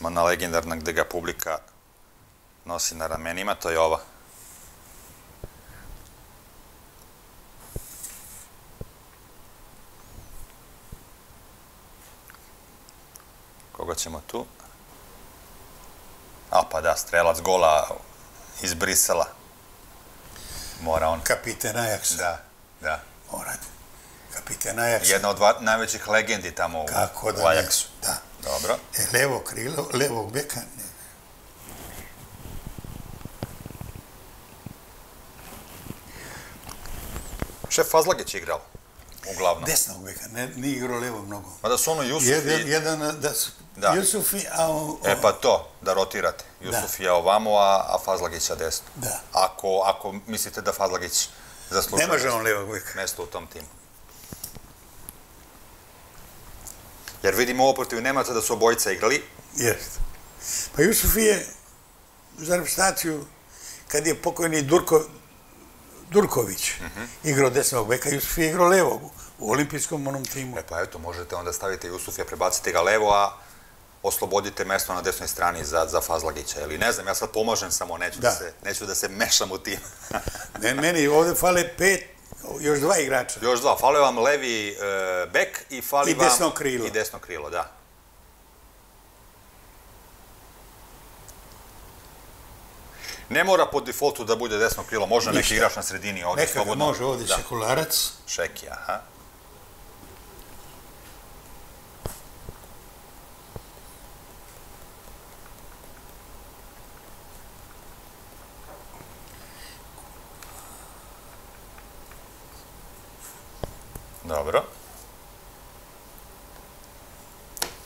Ma na legendarna gde ga publika nosi na ramenima, to je ova. Koga ćemo tu? A pa da, strelac gola iz Brisela. Mora on. Kapiten Ajax. Da, da. Mora. Kapiten Ajax. Jedna od najvećih legendi tamo u, Kako u da Ajaxu. nisu. Da. Dobro. E, levo krilo, levog beka. Ne. Šef Fazlagić je igrao, uglavnom. Desnog beka. Ne, nije igrao levo mnogo. Mada su ono Jusuf Jedan, i... jedan da su... Da. Jusufi, a on... E pa to, da rotirate. Jusuf je ovamo, a, a Fazlagić je desno. Da. Ako, ako mislite da Fazlagić zaslužuje Ne može on levog beka. mesto u tom timu. Jer vidimo ovo protiv Nemaca da su obojica igrali. Jest. Pa Jusuf je za reprezentaciju, kad je pokojni Durko, Durković Mhm. igrao desnog beka, Jusuf je igrao levog u olimpijskom onom timu. E pa eto, možete onda staviti Jusufija, prebacite ga levo, a oslobodite mesto na desnoj strani za, za Fazlagića. Ili ne znam, ja sad pomažem samo, neću da, Da. se, neću da se mešam u tim. Ne, meni ovde fale pet, još dva igrača. Još dva, fale vam levi e, bek i fali I vam... desno krilo. I desno krilo, da. Ne mora po defaultu da bude desno krilo, može neki igrač na sredini ovdje Neka ga slobodno. može ovde da. Sekularac. Šeki, aha. Dobro.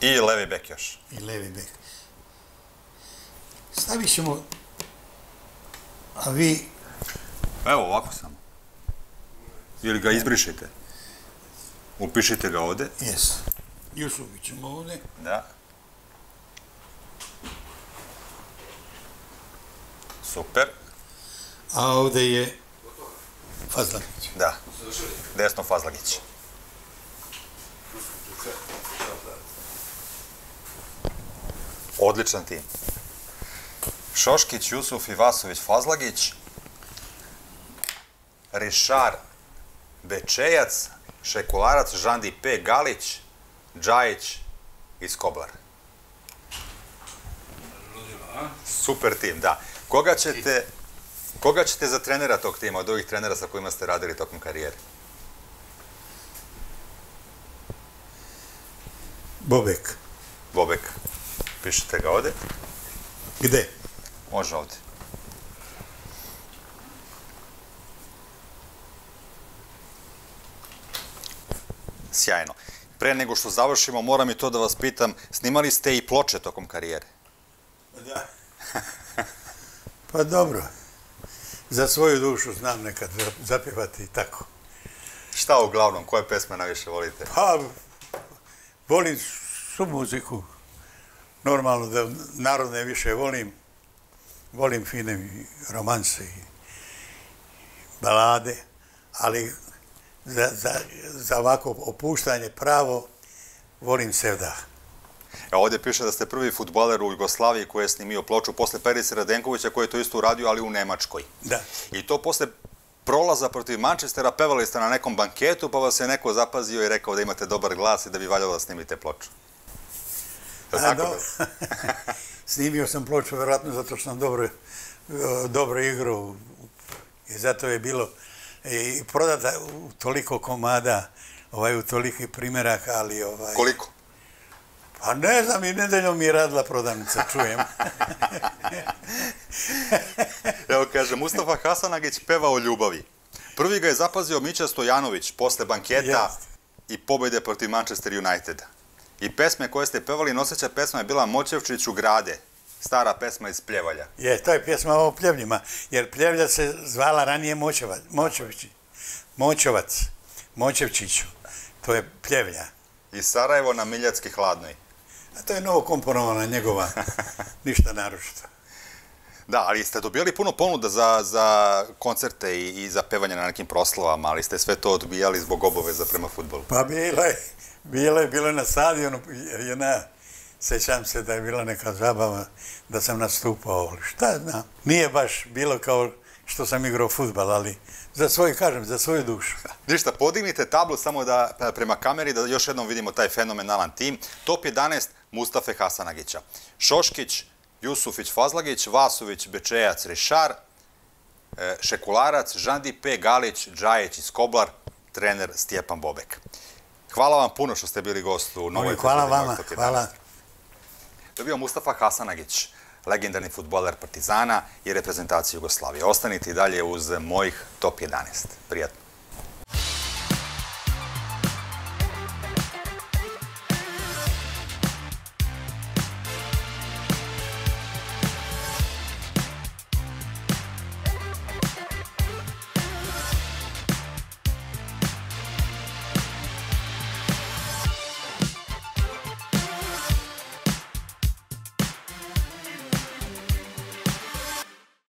I levi bek još. i levi bek. Stavit ćemo, a vi, Evo ovako samo. Ili ga izbrišite. Upišite ga ovde. jes, Jusufić ćemo ovde, Da. Super. a ovde je Fazlanić. Da. Desno Fazlagić. Odličan tim. Šoškić, Jusuf i Vasović Fazlagić. Rišar Bečejac, Šekularac, Žandi P. Galić, Džajić i Skoblar. Super tim, da. Koga ćete, koga ćete za trenera tog tima, od ovih trenera sa kojima ste radili tokom karijere? Bobek. Bobek. Pišite ga ovde. Gde? Može ovde. Sjajno. Pre nego što završimo, moram i to da vas pitam, snimali ste i ploče tokom karijere? Da. Pa dobro. Za svoju dušu znam nekad zapjevati i tako. Šta uglavnom, koje pesme najviše volite? Pa, volim su muziku. Normalno da narodne više volim. Volim fine romanse i balade, ali za, za, za ovako opuštanje pravo volim sevdah. Evo ovdje piše da ste prvi futbaler u Jugoslaviji koji je snimio ploču posle Perice Radenkovića koji je to isto uradio, ali u Nemačkoj. Da. I to posle prolaza protiv Manchestera, pevali ste na nekom banketu, pa vas je neko zapazio i rekao da imate dobar glas i da bi valjalo da snimite ploču. A, do... Snimio sam ploču, vjerojatno, zato što sam dobro, dobro igrao i zato je bilo i prodata u toliko komada, ovaj, u toliki primjeraka, ali... Ovaj... Koliko? Pa ne znam, i nedeljom mi je radila prodavnica, čujem. Evo kaže, Mustafa Hasanagić peva o ljubavi. Prvi ga je zapazio Mića Stojanović posle banketa i pobjede protiv Manchester Uniteda. I pesme koje ste pevali, noseća pesma je bila Moćevčić u grade, stara pesma iz Pljevalja. Je, to je pjesma o Pljevljima, jer Pljevlja se zvala ranije Moćevac, Moćević, Moćevac, Moćevčiću. To je Pljevlja. I Sarajevo na Miljacki hladnoj. A to je novo komponovana njegova, ništa naručito. Da, ali ste dobijali puno ponuda za, za koncerte i, i za pevanje na nekim proslavama, ali ste sve to odbijali zbog obaveza prema futbolu. Pa bilo je, bilo je, bilo je na stadionu, jedna, sećam se da je bila neka zabava da sam nastupao, ali šta znam, nije baš bilo kao što sam igrao futbal, ali za svoj, kažem, za svoju dušu. Ništa, podignite tablu samo da e, prema kameri da još jednom vidimo taj fenomenalan tim. Top 11 Mustafe Hasanagića. Šoškić, Jusufić Fazlagić, Vasović, Bečejac, Rišar, e, Šekularac, Žandi P. Galić, Džajeć i Skoblar, trener Stjepan Bobek. Hvala vam puno što ste bili gost u novoj Hvala vama, hvala. Dobio Mustafa Hasanagić, legendarni futboler Partizana i reprezentacije Jugoslavije. Ostanite i dalje uz mojih top 11. Prijatno.